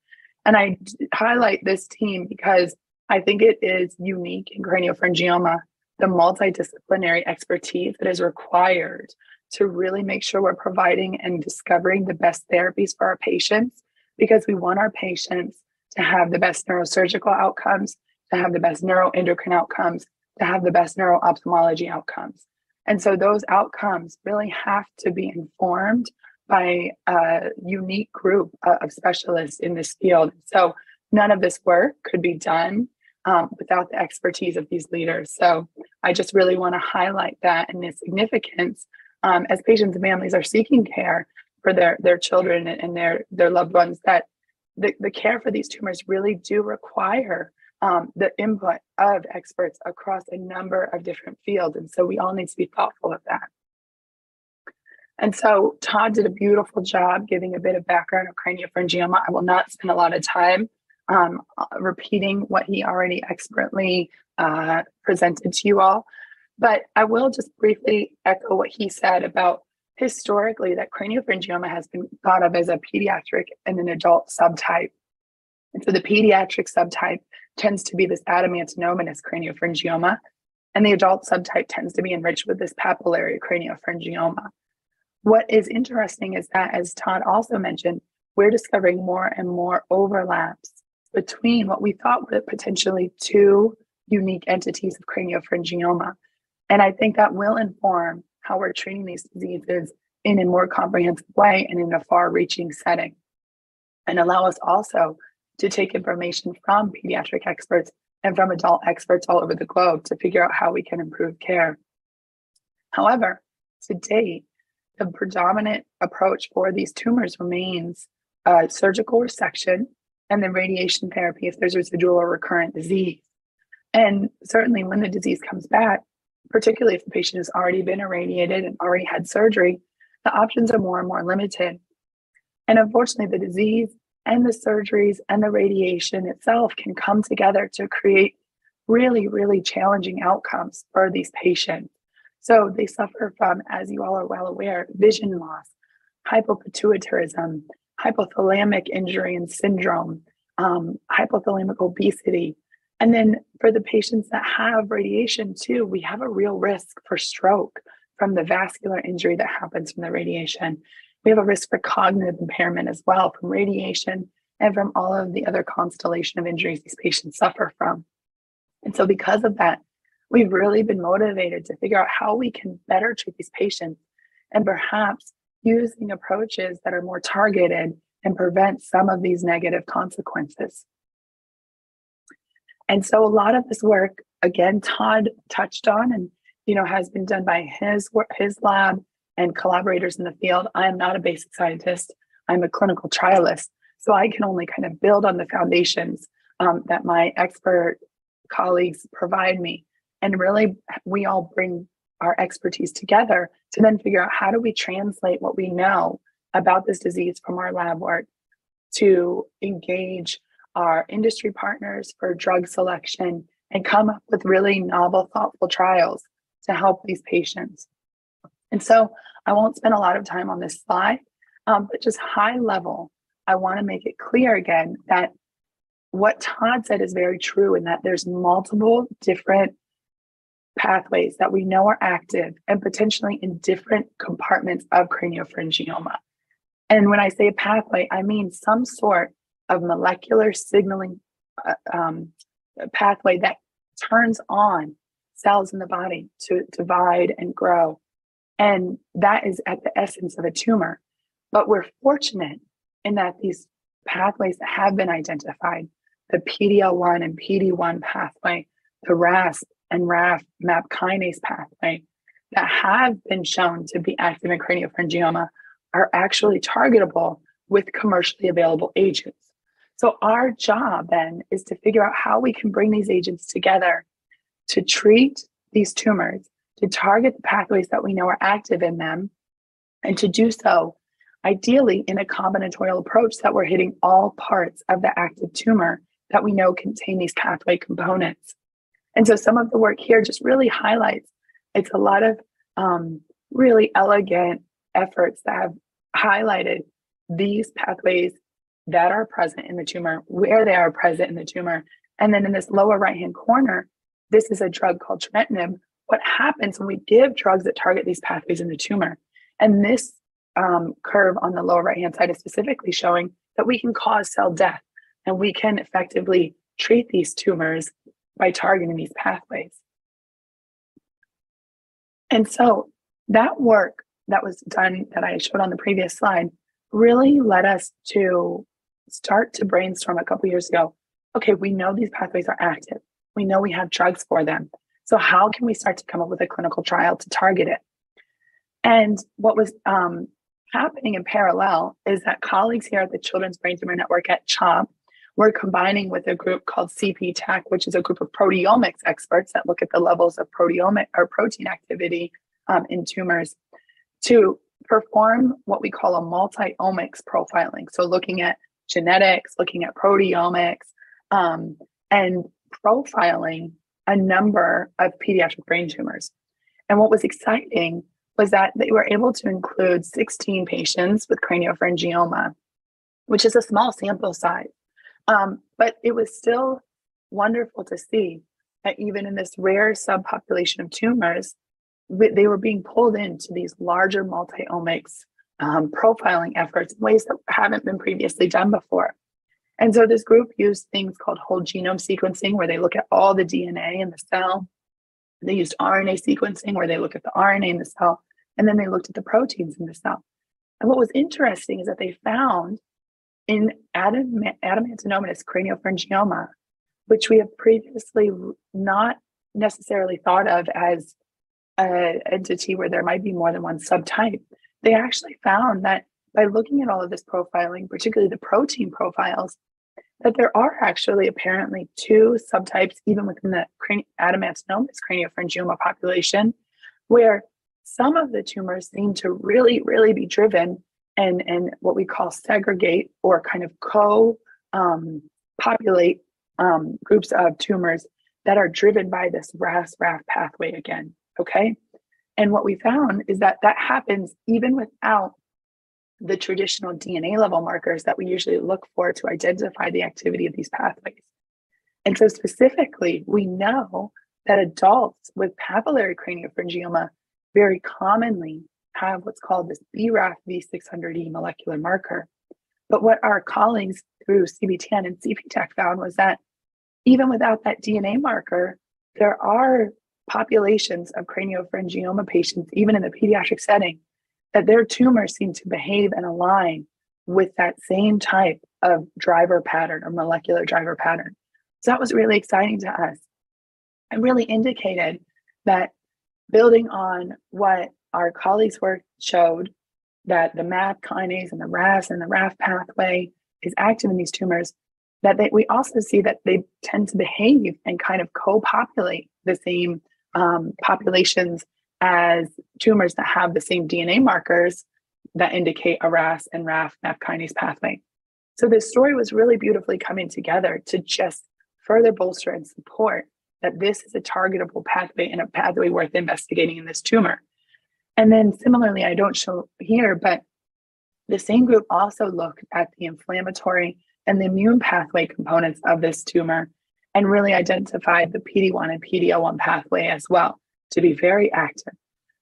And I highlight this team because I think it is unique in craniopharyngioma, the multidisciplinary expertise that is required to really make sure we're providing and discovering the best therapies for our patients because we want our patients to have the best neurosurgical outcomes, to have the best neuroendocrine outcomes, to have the best neuro-ophthalmology outcomes. And so those outcomes really have to be informed by a unique group of specialists in this field. So none of this work could be done um, without the expertise of these leaders. So I just really want to highlight that and the significance um, as patients and families are seeking care for their their children and their their loved ones that the, the care for these tumors really do require um, the input of experts across a number of different fields. And so we all need to be thoughtful of that. And so todd did a beautiful job giving a bit of background of craniopharyngioma. I will not spend a lot of time um, repeating what he already expertly uh, presented to you all. But I will just briefly echo what he said about historically that craniopharyngioma has been thought of as a pediatric and an adult subtype. And so the pediatric subtype tends to be this adamantinomatous craniopharyngioma, and the adult subtype tends to be enriched with this papillary craniopharyngioma. what is interesting is that, as Todd also mentioned, we're discovering more and more overlaps between what we thought were potentially two unique entities of craniopharyngioma. And I think that will inform how we're treating these diseases in a more comprehensive way and in a far reaching setting. And allow us also to take information from pediatric experts and from adult experts all over the globe to figure out how we can improve care. However, to date, the predominant approach for these tumors remains uh, surgical resection and then radiation therapy if there's residual or recurrent disease. And certainly when the disease comes back, particularly if the patient has already been irradiated and already had surgery, the options are more and more limited. And unfortunately, the disease and the surgeries and the radiation itself can come together to create really, really challenging outcomes for these patients. So they suffer from, as you all are well aware, vision loss, hypopituitarism, hypothalamic injury and syndrome, um, hypothalamic obesity. And then for the patients that have radiation too, we have a real risk for stroke from the vascular injury that happens from the radiation. We have a risk for cognitive impairment as well from radiation and from all of the other constellation of injuries these patients suffer from. And so, because of that, we've really been motivated to figure out how we can better treat these patients and perhaps using approaches that are more targeted and prevent some of these negative consequences. And so a lot of this work, again, Todd touched on and you know has been done by his his lab and collaborators in the field. I am not a basic scientist. I'm a clinical trialist. So I can only kind of build on the foundations um, that my expert colleagues provide me. And really, we all bring our expertise together to then figure out how do we translate what we know about this disease from our lab work to engage our industry partners for drug selection and come up with really novel, thoughtful trials to help these patients. And so I won't spend a lot of time on this slide, um, but just high level, I want to make it clear again that what Todd said is very true in that there's multiple different pathways that we know are active and potentially in different compartments of craniopharyngioma. And when I say a pathway, I mean some sort of molecular signaling uh, um, pathway that turns on cells in the body to divide and grow. And that is at the essence of a tumor. But we're fortunate in that these pathways that have been identified, the PDL1 and PD1 pathway, the RAS and RAF MAP kinase pathway, that have been shown to be active in craniopharyngioma are actually targetable with commercially available agents. So, our job then is to figure out how we can bring these agents together to treat these tumors, to target the pathways that we know are active in them, and to do so ideally in a combinatorial approach that we're hitting all parts of the active tumor that we know contain these pathway components. And so, some of the work here just really highlights it's a lot of um, really elegant efforts that have highlighted these pathways that are present in the tumor, where they are present in the tumor. And then in this lower right hand corner, this is a drug called trametinib. What happens when we give drugs that target these pathways in the tumor? And this um, curve on the lower right hand side is specifically showing that we can cause cell death and we can effectively treat these tumors by targeting these pathways. And so that work that was done that I showed on the previous slide really led us to start to brainstorm a couple years ago. Okay, we know these pathways are active. We know we have drugs for them. So how can we start to come up with a clinical trial to target it? And what was um, happening in parallel is that colleagues here at the Children's Brain Tumor Network at CHOP were combining with a group called CPTAC, which is a group of proteomics experts that look at the levels of proteomic or protein activity um, in tumors to perform what we call a multi-omics profiling. So looking at genetics, looking at proteomics, um, and profiling a number of pediatric brain tumors. And what was exciting was that they were able to include 16 patients with craniopharyngioma, which is a small sample size. Um, but it was still wonderful to see that even in this rare subpopulation of tumors, they were being pulled into these larger multi-omics um, profiling efforts in ways that haven't been previously done before. And so this group used things called whole genome sequencing, where they look at all the DNA in the cell. They used RNA sequencing, where they look at the RNA in the cell, and then they looked at the proteins in the cell. And what was interesting is that they found in adam, adamantinomatous craniopharyngioma, which we have previously not necessarily thought of as an entity where there might be more than one subtype, they actually found that by looking at all of this profiling, particularly the protein profiles, that there are actually apparently two subtypes, even within the crani- adamantinomatous craniopharyngioma population, where some of the tumors seem to really, really be driven and, and what we call segregate or kind of co um, populate um, groups of tumors that are driven by this RAS RAF pathway again. Okay. And what we found is that that happens even without the traditional DNA level markers that we usually look for to identify the activity of these pathways. And so, specifically, we know that adults with papillary craniopharyngioma very commonly have what's called this BRAF V600E molecular marker. But what our colleagues through CBTN and CPTAC found was that even without that DNA marker, there are populations of craniopharyngioma patients, even in the pediatric setting, that their tumors seem to behave and align with that same type of driver pattern or molecular driver pattern. So that was really exciting to us and really indicated that building on what our colleagues' work showed that the MAP kinase and the RAS and the RAF pathway is active in these tumors, that they, we also see that they tend to behave and kind of co-populate the same um, populations as tumors that have the same DNA markers that indicate a RAS and RAF MAP kinase pathway. So this story was really beautifully coming together to just further bolster and support that this is a targetable pathway and a pathway worth investigating in this tumor. And then similarly, I don't show here, but the same group also looked at the inflammatory and the immune pathway components of this tumor and really identified the PD1 and PD-L1 pathway as well to be very active.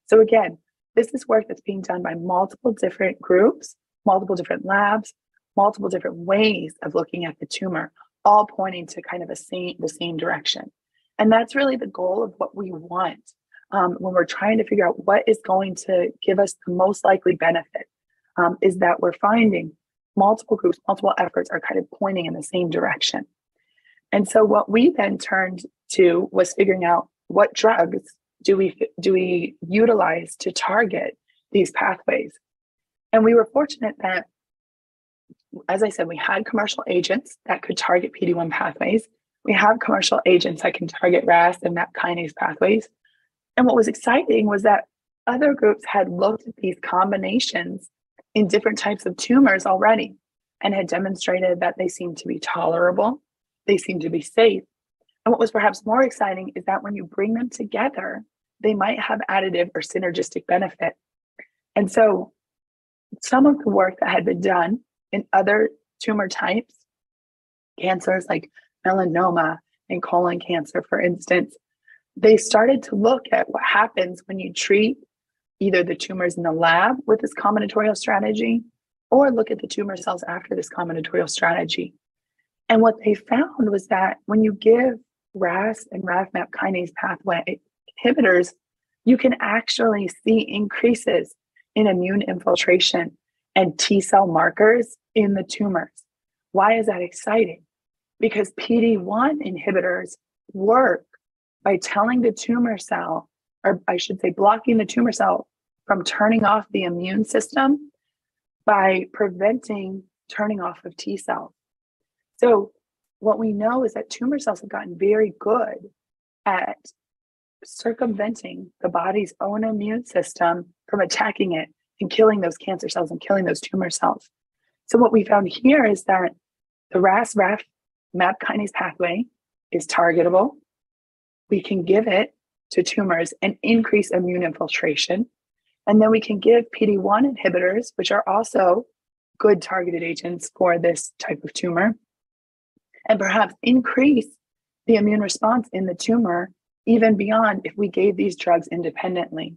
So again, this is work that's being done by multiple different groups, multiple different labs, multiple different ways of looking at the tumor, all pointing to kind of a same, the same direction. And that's really the goal of what we want um, when we're trying to figure out what is going to give us the most likely benefit, um, is that we're finding multiple groups, multiple efforts are kind of pointing in the same direction. And so what we then turned to was figuring out what drugs do we do we utilize to target these pathways. And we were fortunate that as I said, we had commercial agents that could target PD1 pathways. We have commercial agents that can target RAS and MAP kinase pathways. And what was exciting was that other groups had looked at these combinations in different types of tumors already and had demonstrated that they seemed to be tolerable, they seemed to be safe. And what was perhaps more exciting is that when you bring them together, they might have additive or synergistic benefit. And so some of the work that had been done in other tumor types, cancers like melanoma and colon cancer, for instance, they started to look at what happens when you treat either the tumors in the lab with this combinatorial strategy or look at the tumor cells after this combinatorial strategy. And what they found was that when you give RAS and RAF-MAP kinase pathway inhibitors, you can actually see increases in immune infiltration and T cell markers in the tumors. Why is that exciting? Because PD1 inhibitors work by telling the tumor cell, or I should say, blocking the tumor cell from turning off the immune system by preventing turning off of T cells. So, what we know is that tumor cells have gotten very good at circumventing the body's own immune system from attacking it and killing those cancer cells and killing those tumor cells. So, what we found here is that the RAS RAF MAP kinase pathway is targetable we can give it to tumors and increase immune infiltration. And then we can give PD1 inhibitors, which are also good targeted agents for this type of tumor, and perhaps increase the immune response in the tumor even beyond if we gave these drugs independently.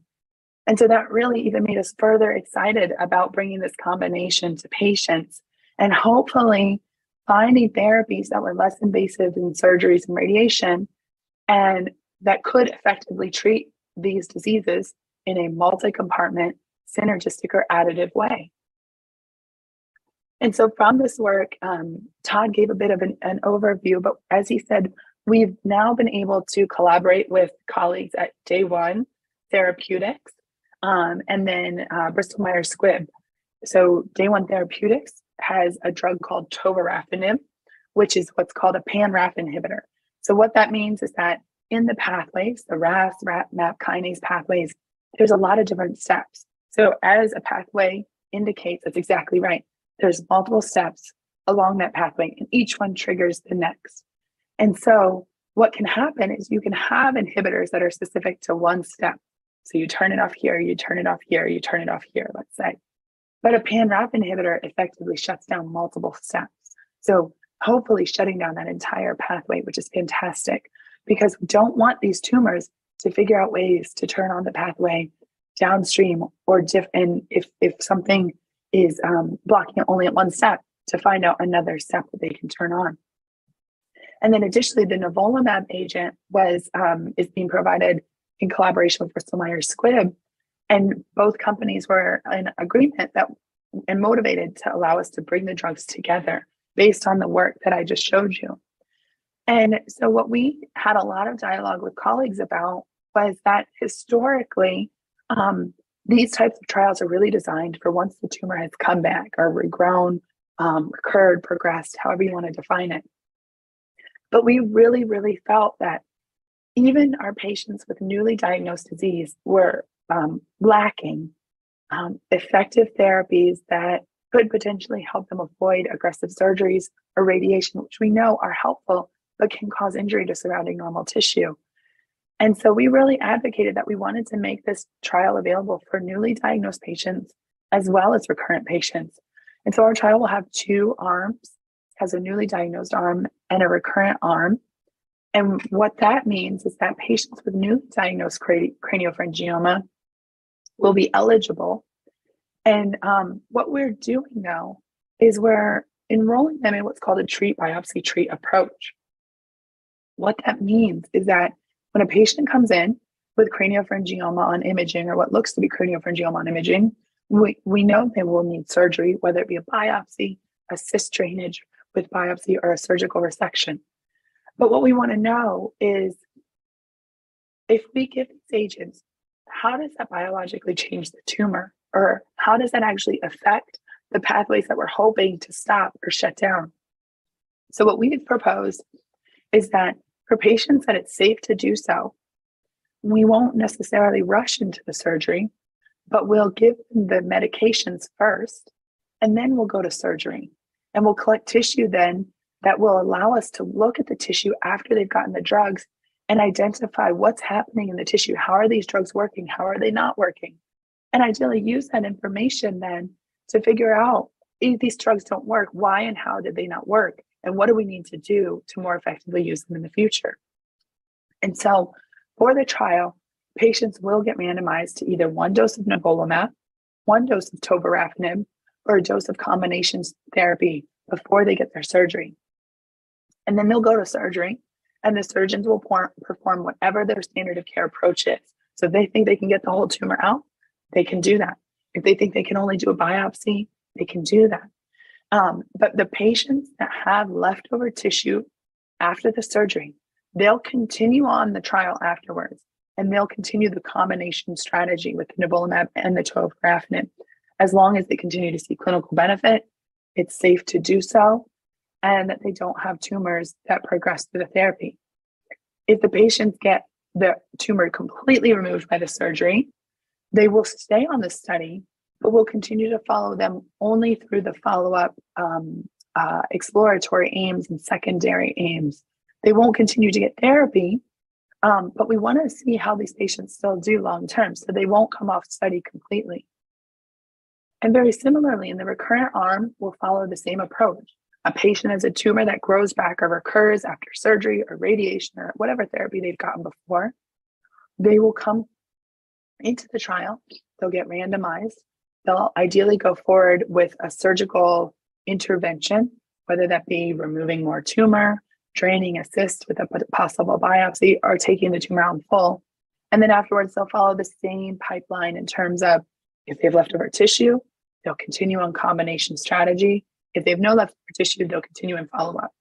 And so that really even made us further excited about bringing this combination to patients and hopefully finding therapies that were less invasive than surgeries and radiation and that could effectively treat these diseases in a multi compartment, synergistic, or additive way. And so, from this work, um, Todd gave a bit of an, an overview, but as he said, we've now been able to collaborate with colleagues at Day One Therapeutics um, and then uh, Bristol Myers Squibb. So, Day One Therapeutics has a drug called tovorafenib, which is what's called a pan-RAF inhibitor. So, what that means is that in the pathways, the RAS, RAF, MAP kinase pathways, there's a lot of different steps. So, as a pathway indicates, that's exactly right. There's multiple steps along that pathway, and each one triggers the next. And so, what can happen is you can have inhibitors that are specific to one step. So, you turn it off here, you turn it off here, you turn it off here, let's say. But a pan-RAF inhibitor effectively shuts down multiple steps. So, hopefully, shutting down that entire pathway, which is fantastic because we don't want these tumors to figure out ways to turn on the pathway downstream or diff- and if if something is um, blocking it only at one step to find out another step that they can turn on. And then additionally, the nivolumab agent was um, is being provided in collaboration with Bristol Myers Squibb, and both companies were in agreement that and motivated to allow us to bring the drugs together based on the work that I just showed you. And so, what we had a lot of dialogue with colleagues about was that historically, um, these types of trials are really designed for once the tumor has come back or regrown, um, recurred, progressed, however you want to define it. But we really, really felt that even our patients with newly diagnosed disease were um, lacking um, effective therapies that could potentially help them avoid aggressive surgeries or radiation, which we know are helpful but can cause injury to surrounding normal tissue. And so we really advocated that we wanted to make this trial available for newly diagnosed patients as well as recurrent patients. And so our trial will have two arms, has a newly diagnosed arm and a recurrent arm. And what that means is that patients with newly diagnosed craniopharyngioma will be eligible. And um, what we're doing now is we're enrolling them in what's called a treat biopsy treat approach. What that means is that when a patient comes in with craniopharyngioma on imaging or what looks to be craniopharyngioma on imaging, we, we know they will need surgery, whether it be a biopsy, a cyst drainage with biopsy, or a surgical resection. But what we want to know is if we give these agents, how does that biologically change the tumor? Or how does that actually affect the pathways that we're hoping to stop or shut down? So, what we've proposed is that for patients that it's safe to do so, we won't necessarily rush into the surgery, but we'll give them the medications first, and then we'll go to surgery. And we'll collect tissue then that will allow us to look at the tissue after they've gotten the drugs and identify what's happening in the tissue. How are these drugs working? How are they not working? And ideally use that information then to figure out if these drugs don't work, why and how did they not work? and what do we need to do to more effectively use them in the future? And so for the trial, patients will get randomized to either one dose of nivolumab, one dose of tovorafenib, or a dose of combination therapy before they get their surgery. And then they'll go to surgery, and the surgeons will perform whatever their standard of care approach is. So if they think they can get the whole tumor out, they can do that. If they think they can only do a biopsy, they can do that. Um, but the patients that have leftover tissue after the surgery, they'll continue on the trial afterwards and they'll continue the combination strategy with the nivolumab and the tovorafenib. As long as they continue to see clinical benefit, it's safe to do so, and that they don't have tumors that progress through the therapy. If the patients get the tumor completely removed by the surgery, they will stay on the study but we'll continue to follow them only through the follow up um, uh, exploratory aims and secondary aims. They won't continue to get therapy, um, but we want to see how these patients still do long term so they won't come off study completely. And very similarly, in the recurrent arm, we'll follow the same approach. a patient has a tumor that grows back or recurs after surgery or radiation or whatever therapy they've gotten before, they will come into the trial. They'll get randomized. They'll ideally go forward with a surgical intervention, whether that be removing more tumor, draining a cyst with a possible biopsy, or taking the tumor out in full. And then afterwards, they'll follow the same pipeline in terms of if they have leftover tissue, they'll continue on combination strategy. If they have no leftover tissue, they'll continue in follow up.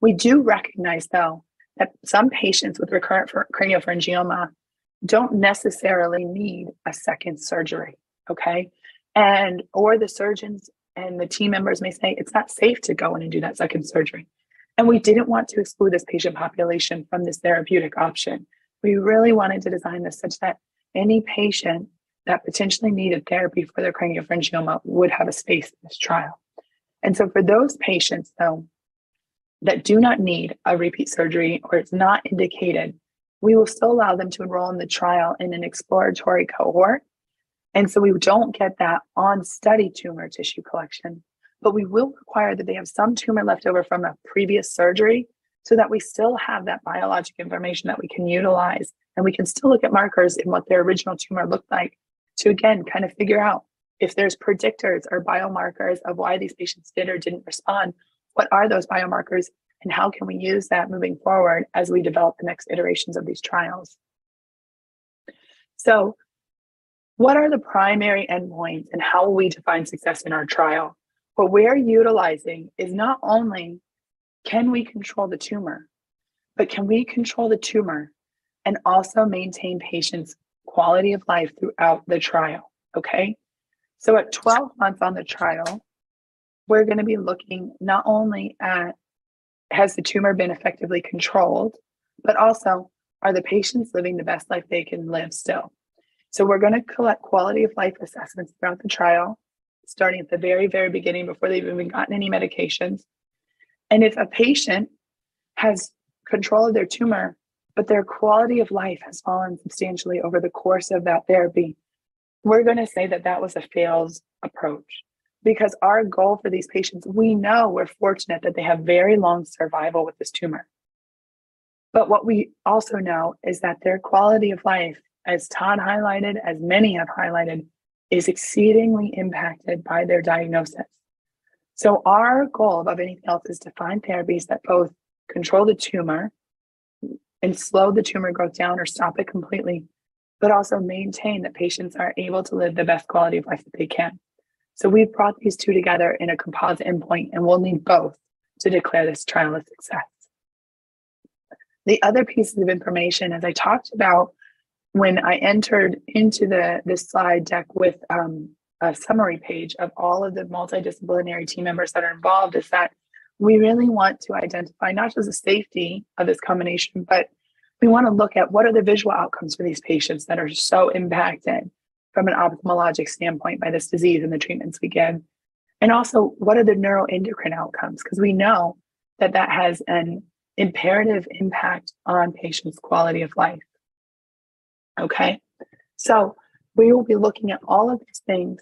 We do recognize, though, that some patients with recurrent craniopharyngioma don't necessarily need a second surgery. Okay. And, or the surgeons and the team members may say it's not safe to go in and do that second surgery. And we didn't want to exclude this patient population from this therapeutic option. We really wanted to design this such that any patient that potentially needed therapy for their craniopharyngioma would have a space in this trial. And so for those patients, though, that do not need a repeat surgery or it's not indicated, we will still allow them to enroll in the trial in an exploratory cohort. And so we don't get that on study tumor tissue collection, but we will require that they have some tumor left over from a previous surgery so that we still have that biologic information that we can utilize and we can still look at markers in what their original tumor looked like to again kind of figure out if there's predictors or biomarkers of why these patients did or didn't respond what are those biomarkers and how can we use that moving forward as we develop the next iterations of these trials? So what are the primary endpoints and how will we define success in our trial? What we're utilizing is not only can we control the tumor, but can we control the tumor and also maintain patients' quality of life throughout the trial? Okay. So at 12 months on the trial, we're going to be looking not only at has the tumor been effectively controlled, but also are the patients living the best life they can live still? So we're going to collect quality of life assessments throughout the trial, starting at the very, very beginning before they've even gotten any medications. And if a patient has control of their tumor, but their quality of life has fallen substantially over the course of that therapy, we're going to say that that was a failed approach because our goal for these patients, we know we're fortunate that they have very long survival with this tumor. But what we also know is that their quality of life, as Todd highlighted, as many have highlighted, is exceedingly impacted by their diagnosis. So our goal above anything else is to find therapies that both control the tumor and slow the tumor growth down or stop it completely, but also maintain that patients are able to live the best quality of life that they can. So we've brought these two together in a composite endpoint, and we'll need both to declare this trial a success. The other pieces of information, as I talked about when I entered into the this slide deck with um, a summary page of all of the multidisciplinary team members that are involved is that we really want to identify not just the safety of this combination, but we want to look at what are the visual outcomes for these patients that are so impacted from an ophthalmologic standpoint by this disease and the treatments we give. And also, what are the neuroendocrine outcomes? Because we know that that has an imperative impact on patients' quality of life. Okay, so we will be looking at all of these things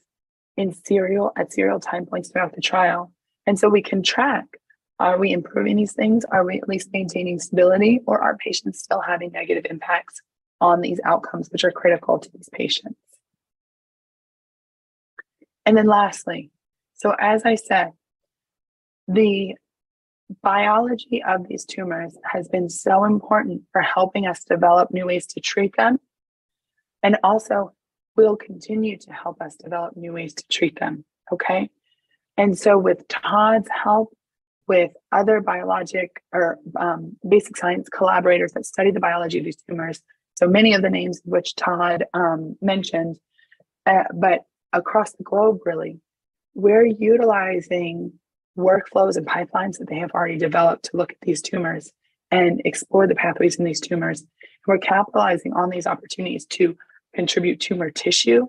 in serial at serial time points throughout the trial. And so we can track are we improving these things? Are we at least maintaining stability, or are patients still having negative impacts on these outcomes, which are critical to these patients? And then lastly, so as I said, the biology of these tumors has been so important for helping us develop new ways to treat them and also will continue to help us develop new ways to treat them. Okay. And so, with Todd's help, with other biologic or um, basic science collaborators that study the biology of these tumors, so many of the names which Todd um, mentioned, uh, but across the globe, really, we're utilizing workflows and pipelines that they have already developed to look at these tumors and explore the pathways in these tumors. We're capitalizing on these opportunities to contribute tumor tissue,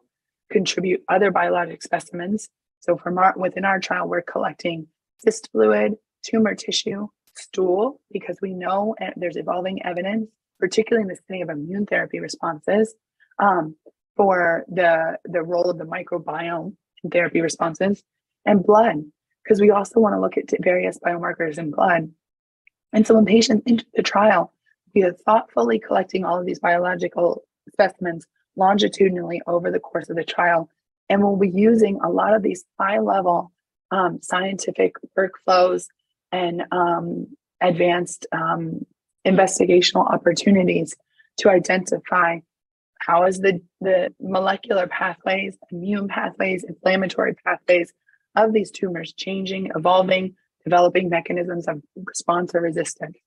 contribute other biologic specimens. So from our, within our trial, we're collecting cyst fluid, tumor tissue, stool, because we know there's evolving evidence, particularly in the setting of immune therapy responses, um, for the, the role of the microbiome in therapy responses, and blood, because we also want to look at various biomarkers in blood. And so when patients enter the trial, we are thoughtfully collecting all of these biological specimens longitudinally over the course of the trial. And we'll be using a lot of these high level um, scientific workflows and um, advanced um, investigational opportunities to identify how is the, the molecular pathways, immune pathways, inflammatory pathways of these tumors changing, evolving, developing mechanisms of response or resistance.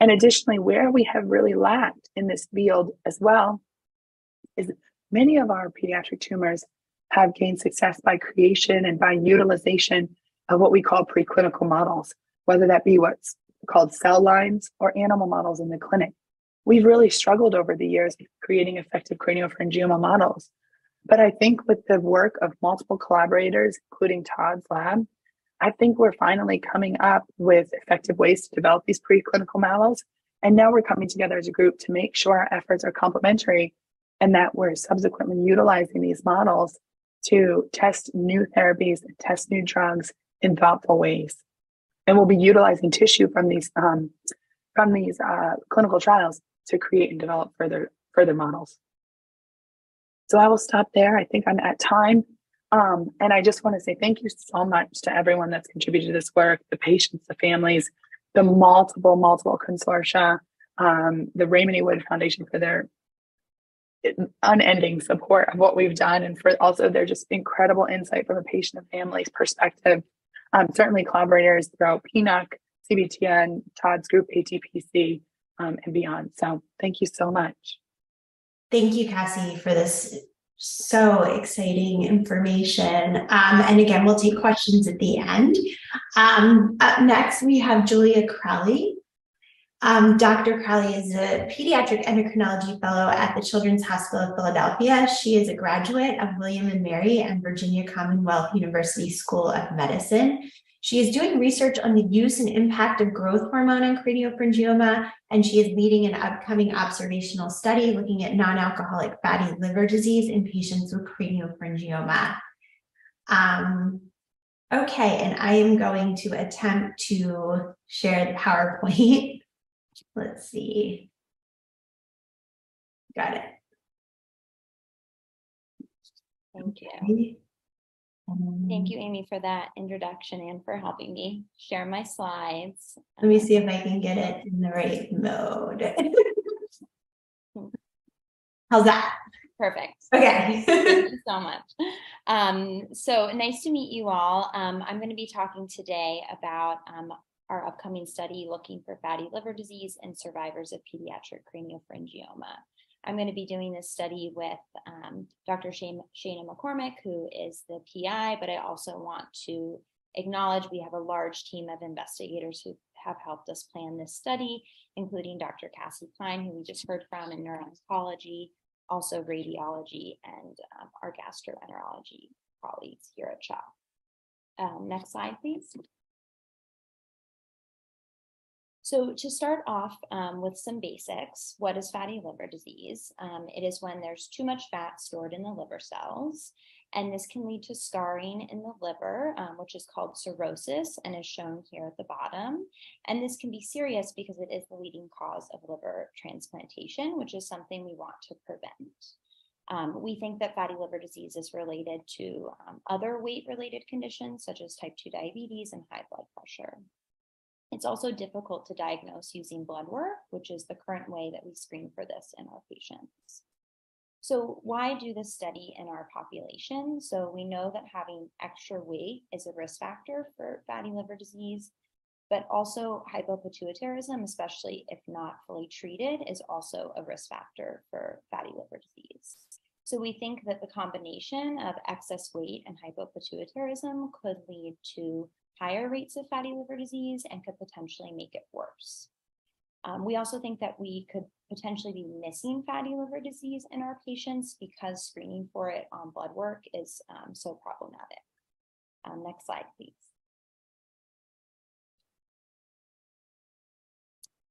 And additionally, where we have really lacked in this field as well is many of our pediatric tumors have gained success by creation and by utilization of what we call preclinical models, whether that be what's called cell lines or animal models in the clinic. We've really struggled over the years creating effective craniopharyngioma models. But I think with the work of multiple collaborators, including Todd's lab, I think we're finally coming up with effective ways to develop these preclinical models. And now we're coming together as a group to make sure our efforts are complementary and that we're subsequently utilizing these models to test new therapies and test new drugs in thoughtful ways. And we'll be utilizing tissue from these um, from these uh, clinical trials to create and develop further further models. So I will stop there. I think I'm at time. Um, and I just want to say thank you so much to everyone that's contributed to this work, the patients, the families, the multiple, multiple consortia, um, the Raymond E. Wood Foundation for their unending support of what we've done and for also their just incredible insight from a patient and family's perspective. Um, certainly collaborators throughout PNOC, CBTN, Todd's group, ATPC, um, and beyond. So thank you so much. Thank you, Cassie, for this so exciting information. Um, and again, we'll take questions at the end. Um, up next, we have Julia Crowley. Um, Dr. Crowley is a pediatric endocrinology fellow at the Children's Hospital of Philadelphia. She is a graduate of William and Mary and Virginia Commonwealth University School of Medicine. She is doing research on the use and impact of growth hormone on craniopharyngioma, and she is leading an upcoming observational study looking at non-alcoholic fatty liver disease in patients with craniopharyngioma. Um, okay, and I am going to attempt to share the PowerPoint. <laughs> Let's see. Got it. Thank you. Thank you, Amy, for that introduction and for helping me share my slides. Let me see if I can get it in the right mode. <laughs> How's that? Perfect. Okay. Thank you <laughs> so much. Um, so nice to meet you all. Um, I'm going to be talking today about um, our upcoming study looking for fatty liver disease in survivors of pediatric craniopharyngioma. I'm going to be doing this study with um, Dr. Shane, Shana McCormack, who is the PI, but I also want to acknowledge we have a large team of investigators who have helped us plan this study, including Dr. Cassie Kline, who we just heard from in neuro-oncology, also radiology, and um, our gastroenterology colleagues here at CHOP. Um, next slide, please. So to start off um, with some basics, what is fatty liver disease? Um, it is when there's too much fat stored in the liver cells, and this can lead to scarring in the liver, um, which is called cirrhosis and is shown here at the bottom. And this can be serious because it is the leading cause of liver transplantation, which is something we want to prevent. Um, we think that fatty liver disease is related to um, other weight related conditions such as type 2 diabetes and high blood pressure. It's also difficult to diagnose using blood work, which is the current way that we screen for this in our patients. So why do this study in our population? So we know that having extra weight is a risk factor for fatty liver disease, but also hypopituitarism, especially if not fully treated, is also a risk factor for fatty liver disease. So we think that the combination of excess weight and hypopituitarism could lead to higher rates of fatty liver disease and could potentially make it worse. Um, we also think that we could potentially be missing fatty liver disease in our patients because screening for it on blood work is um, so problematic. Um, next slide, please.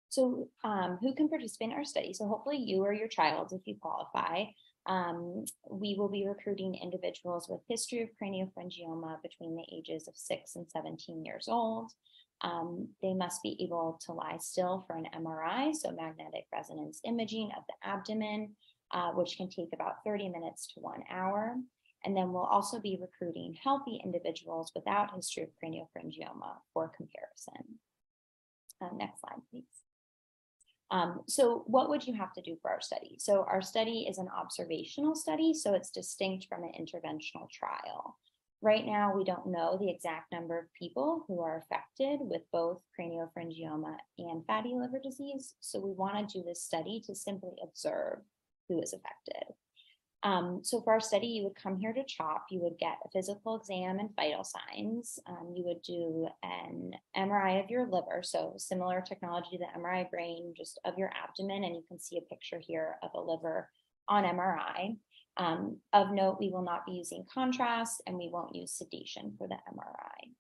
So um, who can participate in our study? So hopefully you or your child, if you qualify. Um, we will be recruiting individuals with history of craniopharyngioma between the ages of six and 17 years old. Um, they must be able to lie still for an MRI, so magnetic resonance imaging of the abdomen, uh, which can take about 30 minutes to one hour. And then we'll also be recruiting healthy individuals without history of craniopharyngioma for comparison. Uh, next slide, please. Um, so what would you have to do for our study? So our study is an observational study, so it's distinct from an interventional trial. Right now, we don't know the exact number of people who are affected with both craniopharyngioma and fatty liver disease. So we want to do this study to simply observe who is affected. Um, so for our study, you would come here to CHOP, you would get a physical exam and vital signs. Um, you would do an MRI of your liver, so similar technology to the MRI brain, just of your abdomen, and you can see a picture here of a liver on MRI. Um, of note, we will not be using contrast and we won't use sedation for the MRI.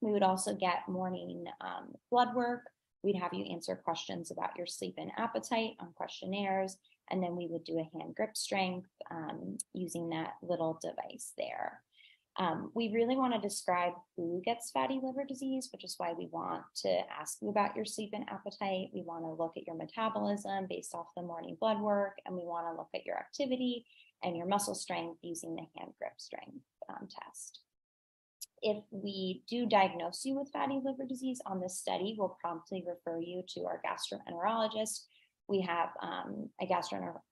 We would also get morning um, blood work. We'd have you answer questions about your sleep and appetite on questionnaires, and then we would do a hand grip strength um, using that little device there. Um, we really want to describe who gets fatty liver disease, which is why we want to ask you about your sleep and appetite. We want to look at your metabolism based off the morning blood work, and we want to look at your activity and your muscle strength using the hand grip strength um, test. If we do diagnose you with fatty liver disease on this study, we'll promptly refer you to our gastroenterologist. We have um, a gastroenterologist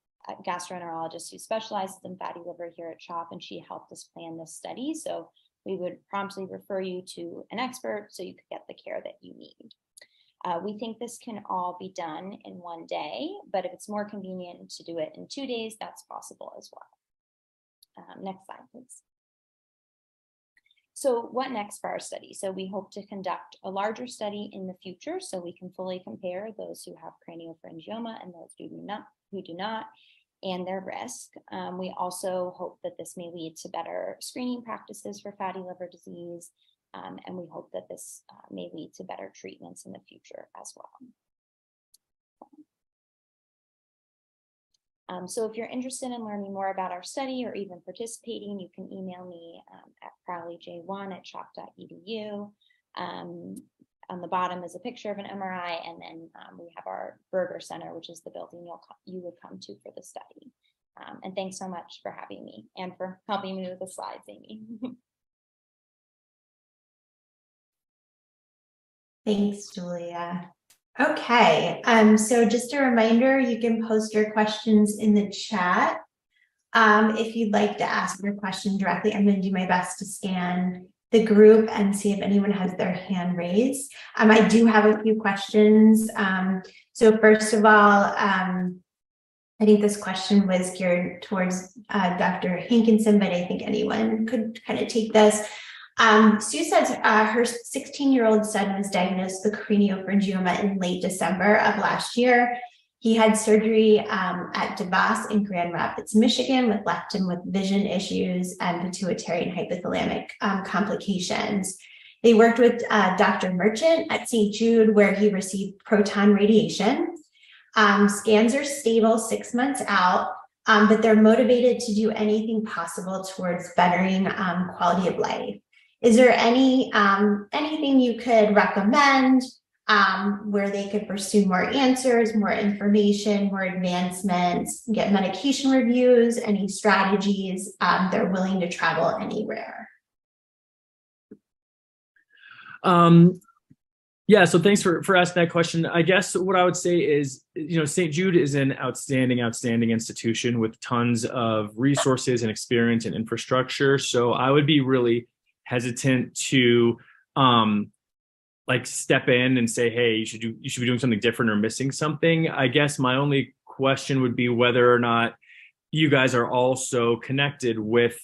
gastroenterologist who specializes in fatty liver here at CHOP, and she helped us plan this study. So we would promptly refer you to an expert so you could get the care that you need. Uh, we think this can all be done in one day, but if it's more convenient to do it in two days, that's possible as well. Um, next slide, please. So what next for our study? So we hope to conduct a larger study in the future so we can fully compare those who have craniopharyngioma and those who do not, who do not and their risk. Um, we also hope that this may lead to better screening practices for fatty liver disease um, and we hope that this uh, may lead to better treatments in the future as well. Um, so if you're interested in learning more about our study or even participating, you can email me um, at crowleyj1 at chop.edu. Um, on the bottom is a picture of an MRI, and then um, we have our Buerger Center, which is the building you'll you would come to for the study. Um, and thanks so much for having me and for helping me with the slides, Amy. <laughs> Thanks, Julia. Okay, um, so just a reminder, you can post your questions in the chat. Um, if you'd like to ask your question directly, I'm going to do my best to scan the group and see if anyone has their hand raised. Um, I do have a few questions. Um, so first of all, um, I think this question was geared towards uh, Dr. Hankinson, but I think anyone could kind of take this. Um, Sue says uh, her 16 year old son was diagnosed with craniopharyngioma in late December of last year. He had surgery um, at DeVos in Grand Rapids, Michigan, with left him with vision issues and pituitary and hypothalamic um, complications. They worked with uh, Dr. Merchant at St. Jude, where he received proton radiation. Um, scans are stable six months out, um, but they're motivated to do anything possible towards bettering um, quality of life. Is there any um, anything you could recommend um, where they could pursue more answers, more information, more advancements, get medication reviews, any strategies? Um, they're willing to travel anywhere. Um, yeah, so thanks for for asking that question. I guess what I would say is, you know, St. Jude is an outstanding, outstanding institution with tons of resources and experience and infrastructure. So I would be really hesitant to um like step in and say hey you should do you should be doing something different or missing something. I guess my only question would be whether or not you guys are also connected with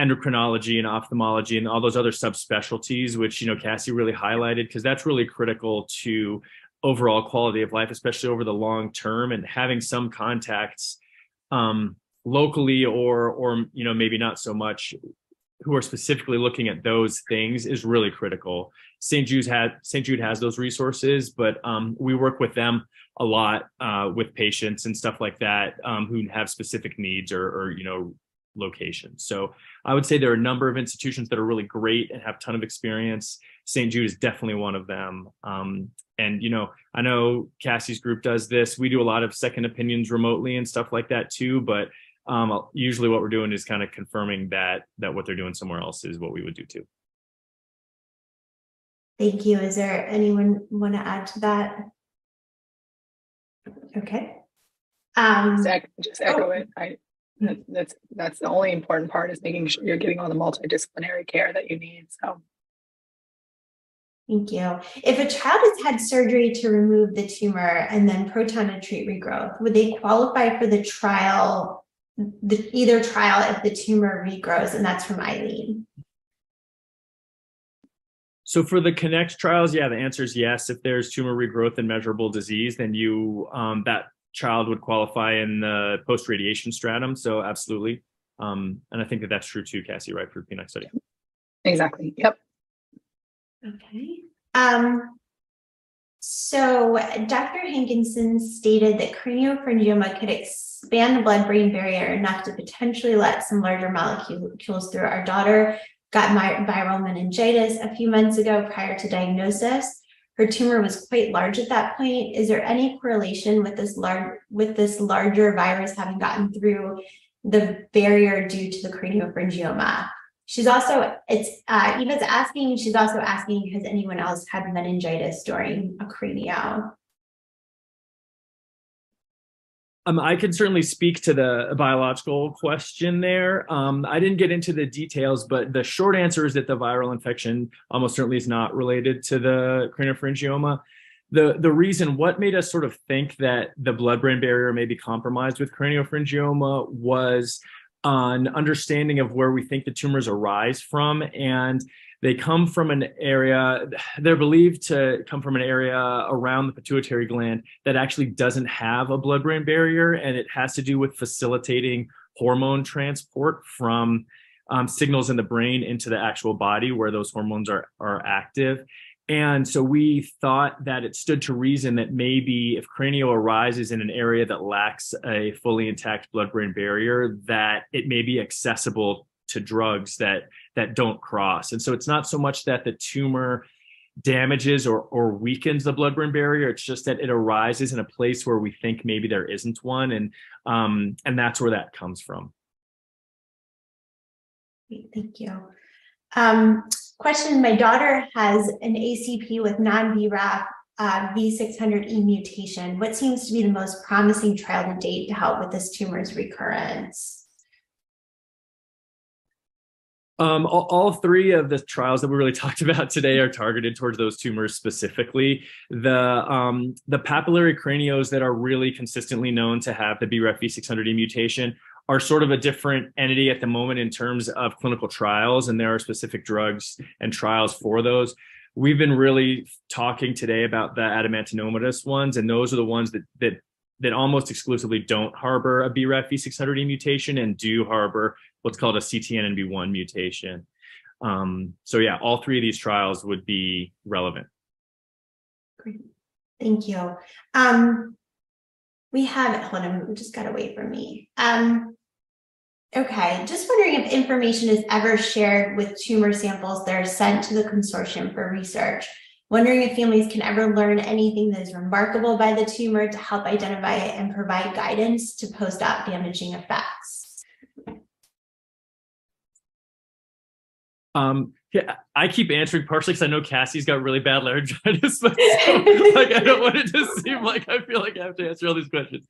endocrinology and ophthalmology and all those other subspecialties which you know cassie really highlighted because that's really critical to overall quality of life especially over the long term and having some contacts um locally or or you know maybe not so much who are specifically looking at those things is really critical. St. Jude's had St. Jude has those resources, but um, we work with them a lot uh, with patients and stuff like that um, who have specific needs or, or you know locations. So I would say there are a number of institutions that are really great and have a ton of experience. St. Jude is definitely one of them. Um, and you know, I know Cassie's group does this. We do a lot of second opinions remotely and stuff like that too. But um, usually, what we're doing is kind of confirming that that what they're doing somewhere else is what we would do too. Thank you. Is there anyone want to add to that? Okay. Um, Just, just echo oh. it. I, that, that's, that's the only important part is making sure you're getting all the multidisciplinary care that you need. So Thank you. If a child has had surgery to remove the tumor and then proton to treat regrowth, would they qualify for the trial, the either trial if the tumor regrows? And that's from Eileen. So for the Connect trials, yeah, the answer is yes. If there's tumor regrowth and measurable disease, then you um, that child would qualify in the post radiation stratum. So absolutely, um, and I think that that's true too, Cassie, right for the PNOC study. exactly. Yep. Okay. Um, so Dr. Hankinson stated that craniopharyngioma could expand the blood-brain barrier enough to potentially let some larger molecules through. Our daughter got my viral meningitis a few months ago prior to diagnosis. Her tumor was quite large at that point. Is there any correlation with this large with this larger virus having gotten through the barrier due to the craniopharyngioma? She's also it's uh, Eva's asking. She's also asking, has anyone else had meningitis during a cranio? Um, I can certainly speak to the biological question there. Um, I didn't get into the details, but the short answer is that the viral infection almost certainly is not related to the craniopharyngioma. The, the reason what made us sort of think that the blood-brain barrier may be compromised with craniopharyngioma was an understanding of where we think the tumors arise from and they come from an area, they're believed to come from an area around the pituitary gland that actually doesn't have a blood brain barrier. And it has to do with facilitating hormone transport from um, signals in the brain into the actual body where those hormones are, are active. And so we thought that it stood to reason that maybe if cranial arises in an area that lacks a fully intact blood brain barrier, that it may be accessible to drugs that that don't cross. And so it's not so much that the tumor damages or or weakens the blood brain barrier it's just that it arises in a place where we think maybe there isn't one and um and that's where that comes from thank you um question my daughter has an acp with non-braf uh, v600e mutation what seems to be the most promising trial to date to help with this tumor's recurrence um, all, all, three of the trials that we really <laughs> talked about today are targeted towards those tumors specifically. The um, the papillary cranios that are really consistently known to have the BRAF V600E mutation are sort of a different entity at the moment in terms of clinical trials, and there are specific drugs and trials for those. We've been really talking today about the adamantinomatous ones, and those are the ones that that that almost exclusively don't harbor a BRAF V600E mutation and do harbor what's called a CTNNB1 mutation. Um, so yeah, all three of these trials would be relevant. Great. Thank you. Um, we have, hold on, just got away from me. Um, okay, just wondering if information is ever shared with tumor samples that are sent to the consortium for research. Wondering if families can ever learn anything that is remarkable by the tumor to help identify it and provide guidance to post-op damaging effects. Um, yeah, I keep answering partially because I know Cassie's got really bad laryngitis, but <laughs> so, <laughs> like I don't want it to seem like I feel like I have to answer all these questions.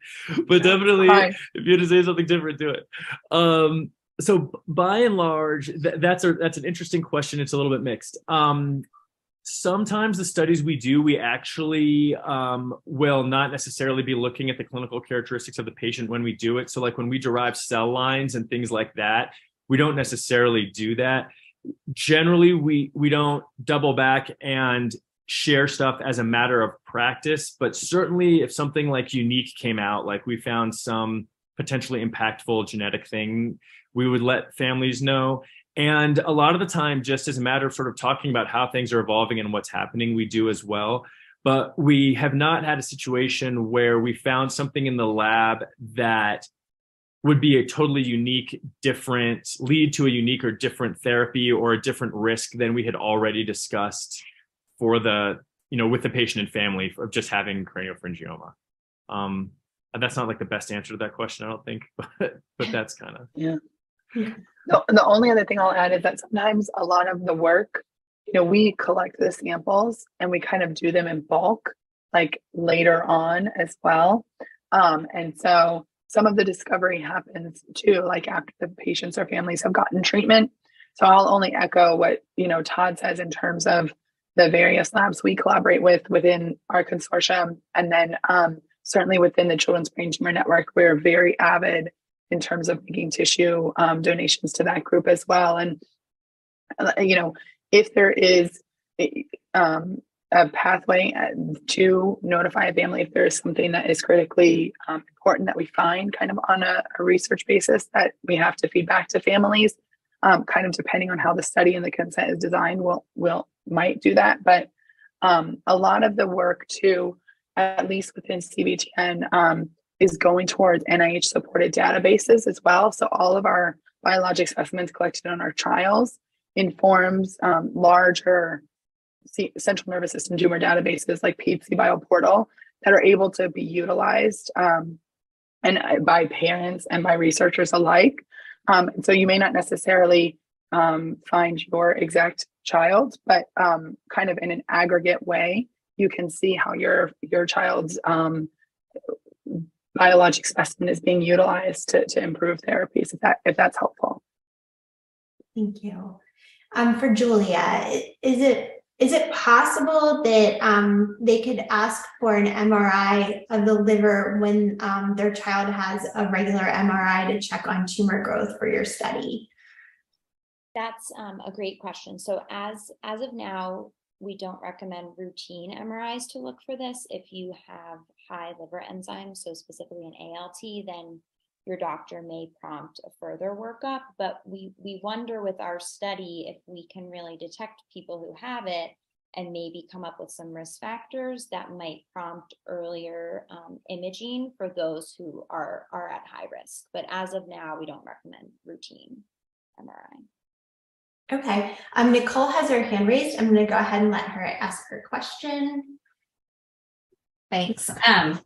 But definitely, Hi. if you had to say something different, do it. Um, so by and large, th- that's a that's an interesting question. It's a little bit mixed. Um, sometimes the studies we do we actually um, will not necessarily be looking at the clinical characteristics of the patient when we do it so like when we derive cell lines and things like that we don't necessarily do that generally we we don't double back and share stuff as a matter of practice but certainly if something like unique came out like we found some potentially impactful genetic thing we would let families know and a lot of the time, just as a matter of sort of talking about how things are evolving and what's happening, we do as well. But we have not had a situation where we found something in the lab that would be a totally unique, different, lead to a unique or different therapy or a different risk than we had already discussed for the, you know, with the patient and family of just having craniopharyngioma. Um, that's not like the best answer to that question, I don't think, <laughs> but but that's kind of yeah. The, the only other thing I'll add is that sometimes a lot of the work, you know, we collect the samples and we kind of do them in bulk, like later on as well. Um, and so some of the discovery happens too, like after the patients or families have gotten treatment. So I'll only echo what you know Todd says in terms of the various labs we collaborate with within our consortium, and then um, certainly within the Children's Brain Tumor Network, we're very avid in terms of making tissue um, donations to that group as well. And uh, you know, if there is um, a pathway uh, to notify a family if there is something that is critically um, important that we find kind of on a, a, research basis that we have to feed back to families. Um, kind of depending on how the study and the consent is designed will will might do that but um, a lot of the work too at least within cbtn um, is going towards nih supported databases as well. So all of our biologic specimens collected on our trials informs um, larger central nervous system tumor databases like PHC Portal that are able to be utilized um, and uh, by parents and by researchers alike. Um, so you may not necessarily um, find your exact child, but um, kind of in an aggregate way, you can see how your your child's um, biologic specimen is being utilized to, to improve therapies. If that if that's helpful. Thank you. Um, for Julia, is it is it possible that um, they could ask for an MRI of the liver when um, their child has a regular MRI to check on tumor growth for your study? That's um, a great question. So as as of now, we don't recommend routine MRIs to look for this. If you have high liver enzymes, so specifically an ALT, then your doctor may prompt a further workup, but we we wonder with our study if we can really detect people who have it and maybe come up with some risk factors that might prompt earlier um, imaging for those who are are at high risk. But as of now, we don't recommend routine MRI. Okay, um, Nicole has her hand raised. I'm going to go ahead and let her ask her question. Thanks. Um,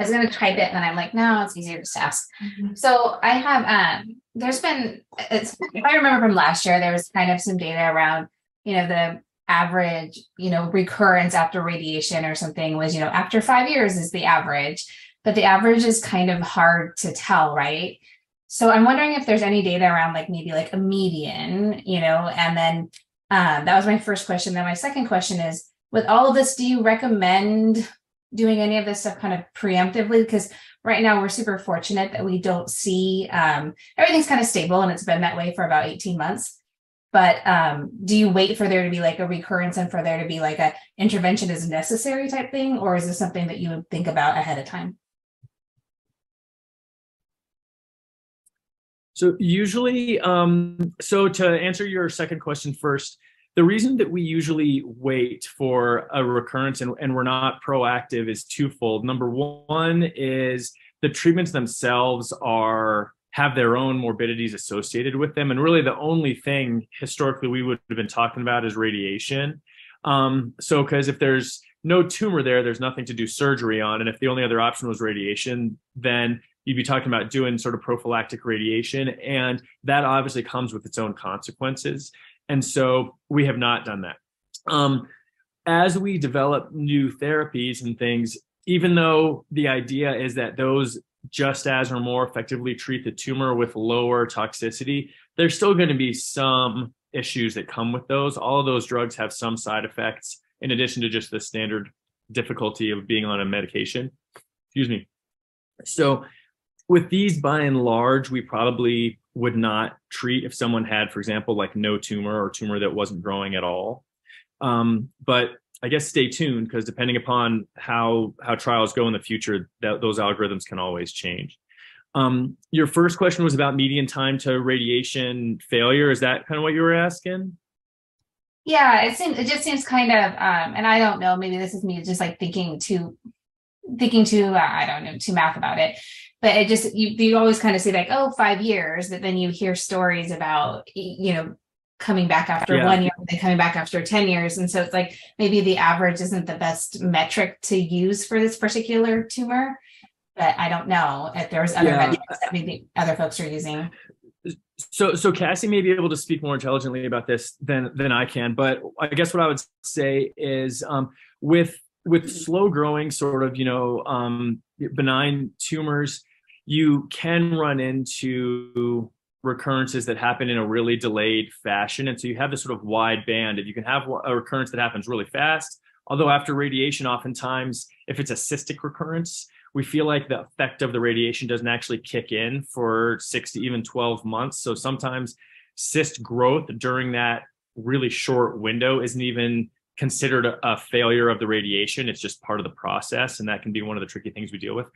I was gonna type it, and then I'm like, no, it's easier just to ask. Mm-hmm. So I have um there's been it's if I remember from last year, there was kind of some data around, you know, the average, you know, recurrence after radiation or something was, you know, after five years is the average, but the average is kind of hard to tell, right? So I'm wondering if there's any data around like maybe like a median, you know, and then um, that was my first question. Then my second question is, with all of this, do you recommend doing any of this stuff kind of preemptively because right now we're super fortunate that we don't see um, everything's kind of stable and it's been that way for about 18 months. But um, do you wait for there to be like a recurrence and for there to be like a intervention is necessary type thing or is this something that you would think about ahead of time? So usually um, so to answer your second question first the reason that we usually wait for a recurrence and, and we're not proactive is twofold. Number one is the treatments themselves are have their own morbidities associated with them. And really the only thing historically we would have been talking about is radiation. Um, so because if there's no tumor there, there's nothing to do surgery on. And if the only other option was radiation, then you'd be talking about doing sort of prophylactic radiation. And that obviously comes with its own consequences. And so we have not done that. Um, as we develop new therapies and things, even though the idea is that those just as or more effectively treat the tumor with lower toxicity, there's still going to be some issues that come with those. All of those drugs have some side effects in addition to just the standard difficulty of being on a medication. Excuse me. So with these by and large, we probably would not treat if someone had, for example, like no tumor or tumor that wasn't growing at all. Um, but I guess stay tuned because depending upon how how trials go in the future, that those algorithms can always change. Um, your first question was about median time to radiation failure. Is that kind of what you were asking? Yeah, it seems it just seems kind of um and I don't know, maybe this is me just like thinking too thinking too uh, I don't know, too math about it. But it just you you always kind of say like, oh, five years, but then you hear stories about you know coming back after Yeah. one year, then coming back after 10 years. And so it's like maybe the average isn't the best metric to use for this particular tumor. But I don't know if there's other Yeah. metrics that maybe other folks are using. So, so Cassie may be able to speak more intelligently about this than than I can. But I guess what I would say is, um, with with slow growing, sort of, you know, um, benign tumors, you can run into recurrences that happen in a really delayed fashion, and so you have this sort of wide band. If you can have a recurrence that happens really fast, although after radiation, oftentimes, if it's a cystic recurrence, we feel like the effect of the radiation doesn't actually kick in for six to even 12 months. So sometimes cyst growth during that really short window isn't even considered a, failure of the radiation. It's just part of the process. And that can be one of the tricky things we deal with.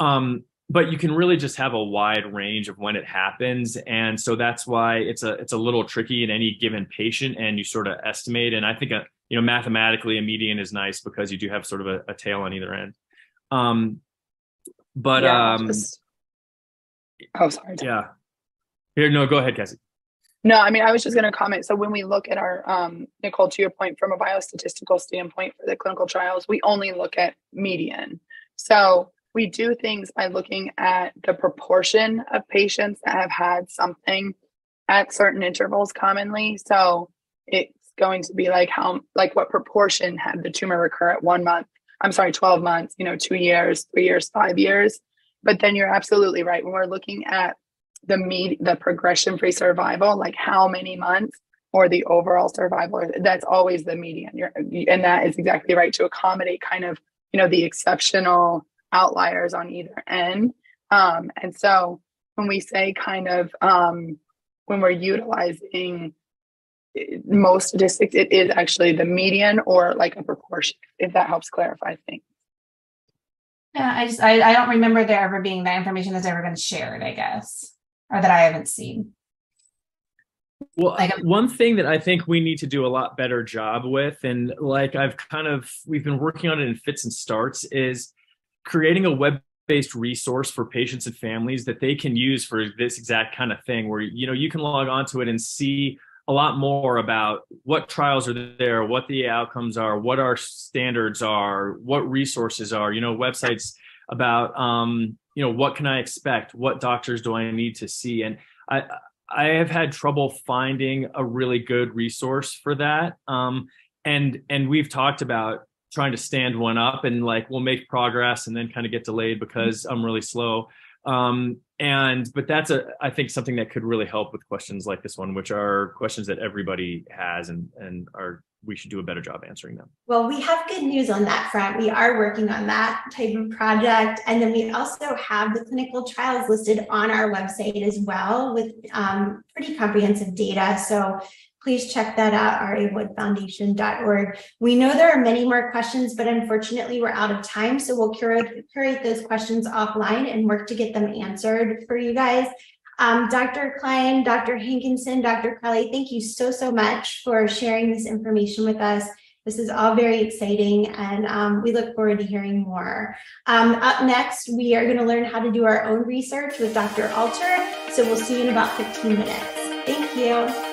Um, but you can really just have a wide range of when it happens. And so that's why it's a it's a little tricky in any given patient and you sort of estimate. And I think a, you know mathematically a median is nice because you do have sort of a, a tail on either end. Um, but Yeah, um just- oh, sorry. yeah. Here, no, go ahead, Cassie. No, I mean, I was just going to comment. So when we look at our, um, Nicole, to your point, from a biostatistical standpoint for the clinical trials, we only look at median. So we do things by looking at the proportion of patients that have had something at certain intervals commonly. So it's going to be like how, like what proportion had the tumor recur at one month? I'm sorry, 12 months, you know, two years, three years, five years. But then you're absolutely right. When we're looking at the med the progression free survival like how many months or the overall survival that's always the median You're, and that is exactly right to accommodate kind of you know the exceptional outliers on either end um, and so when we say kind of um, when we're utilizing eh, most statistics it is actually the median or like a proportion if that helps clarify things Yeah, I just I, I don't remember there ever being that information has ever been shared, I guess. Or that I haven't seen. Well, Like- one thing that I think we need to do a lot better job with, and like I've kind of we've been working on it in fits and starts, is creating a web-based resource for patients and families that they can use for this exact kind of thing, where you know you can log onto it and see a lot more about what trials are there, what the outcomes are, what our standards are, what resources are, you know, websites about um, you know, what can I expect? What doctors do I need to see? And I I have had trouble finding a really good resource for that. Um, and and we've talked about trying to stand one up and like we'll make progress and then kind of get delayed because I'm really slow. Um, and but that's a I think something that could really help with questions like this one, which are questions that everybody has and and are we should do a better job answering them. Well, we have good news on that front. We are working on that type of project. And then we also have the clinical trials listed on our website as well with um, pretty comprehensive data. So please check that out, rawoodfoundation.org. We know there are many more questions, but unfortunately we're out of time. So we'll curate, those questions offline and work to get them answered for you guys. Um, Dr. Kline, Dr. Hankinson, Dr. Crowley, thank you so, so much for sharing this information with us. This is all very exciting and um, we look forward to hearing more. Um, up next, we are going to learn how to do our own research with Dr. Alter. So we'll see you in about 15 minutes. Thank you.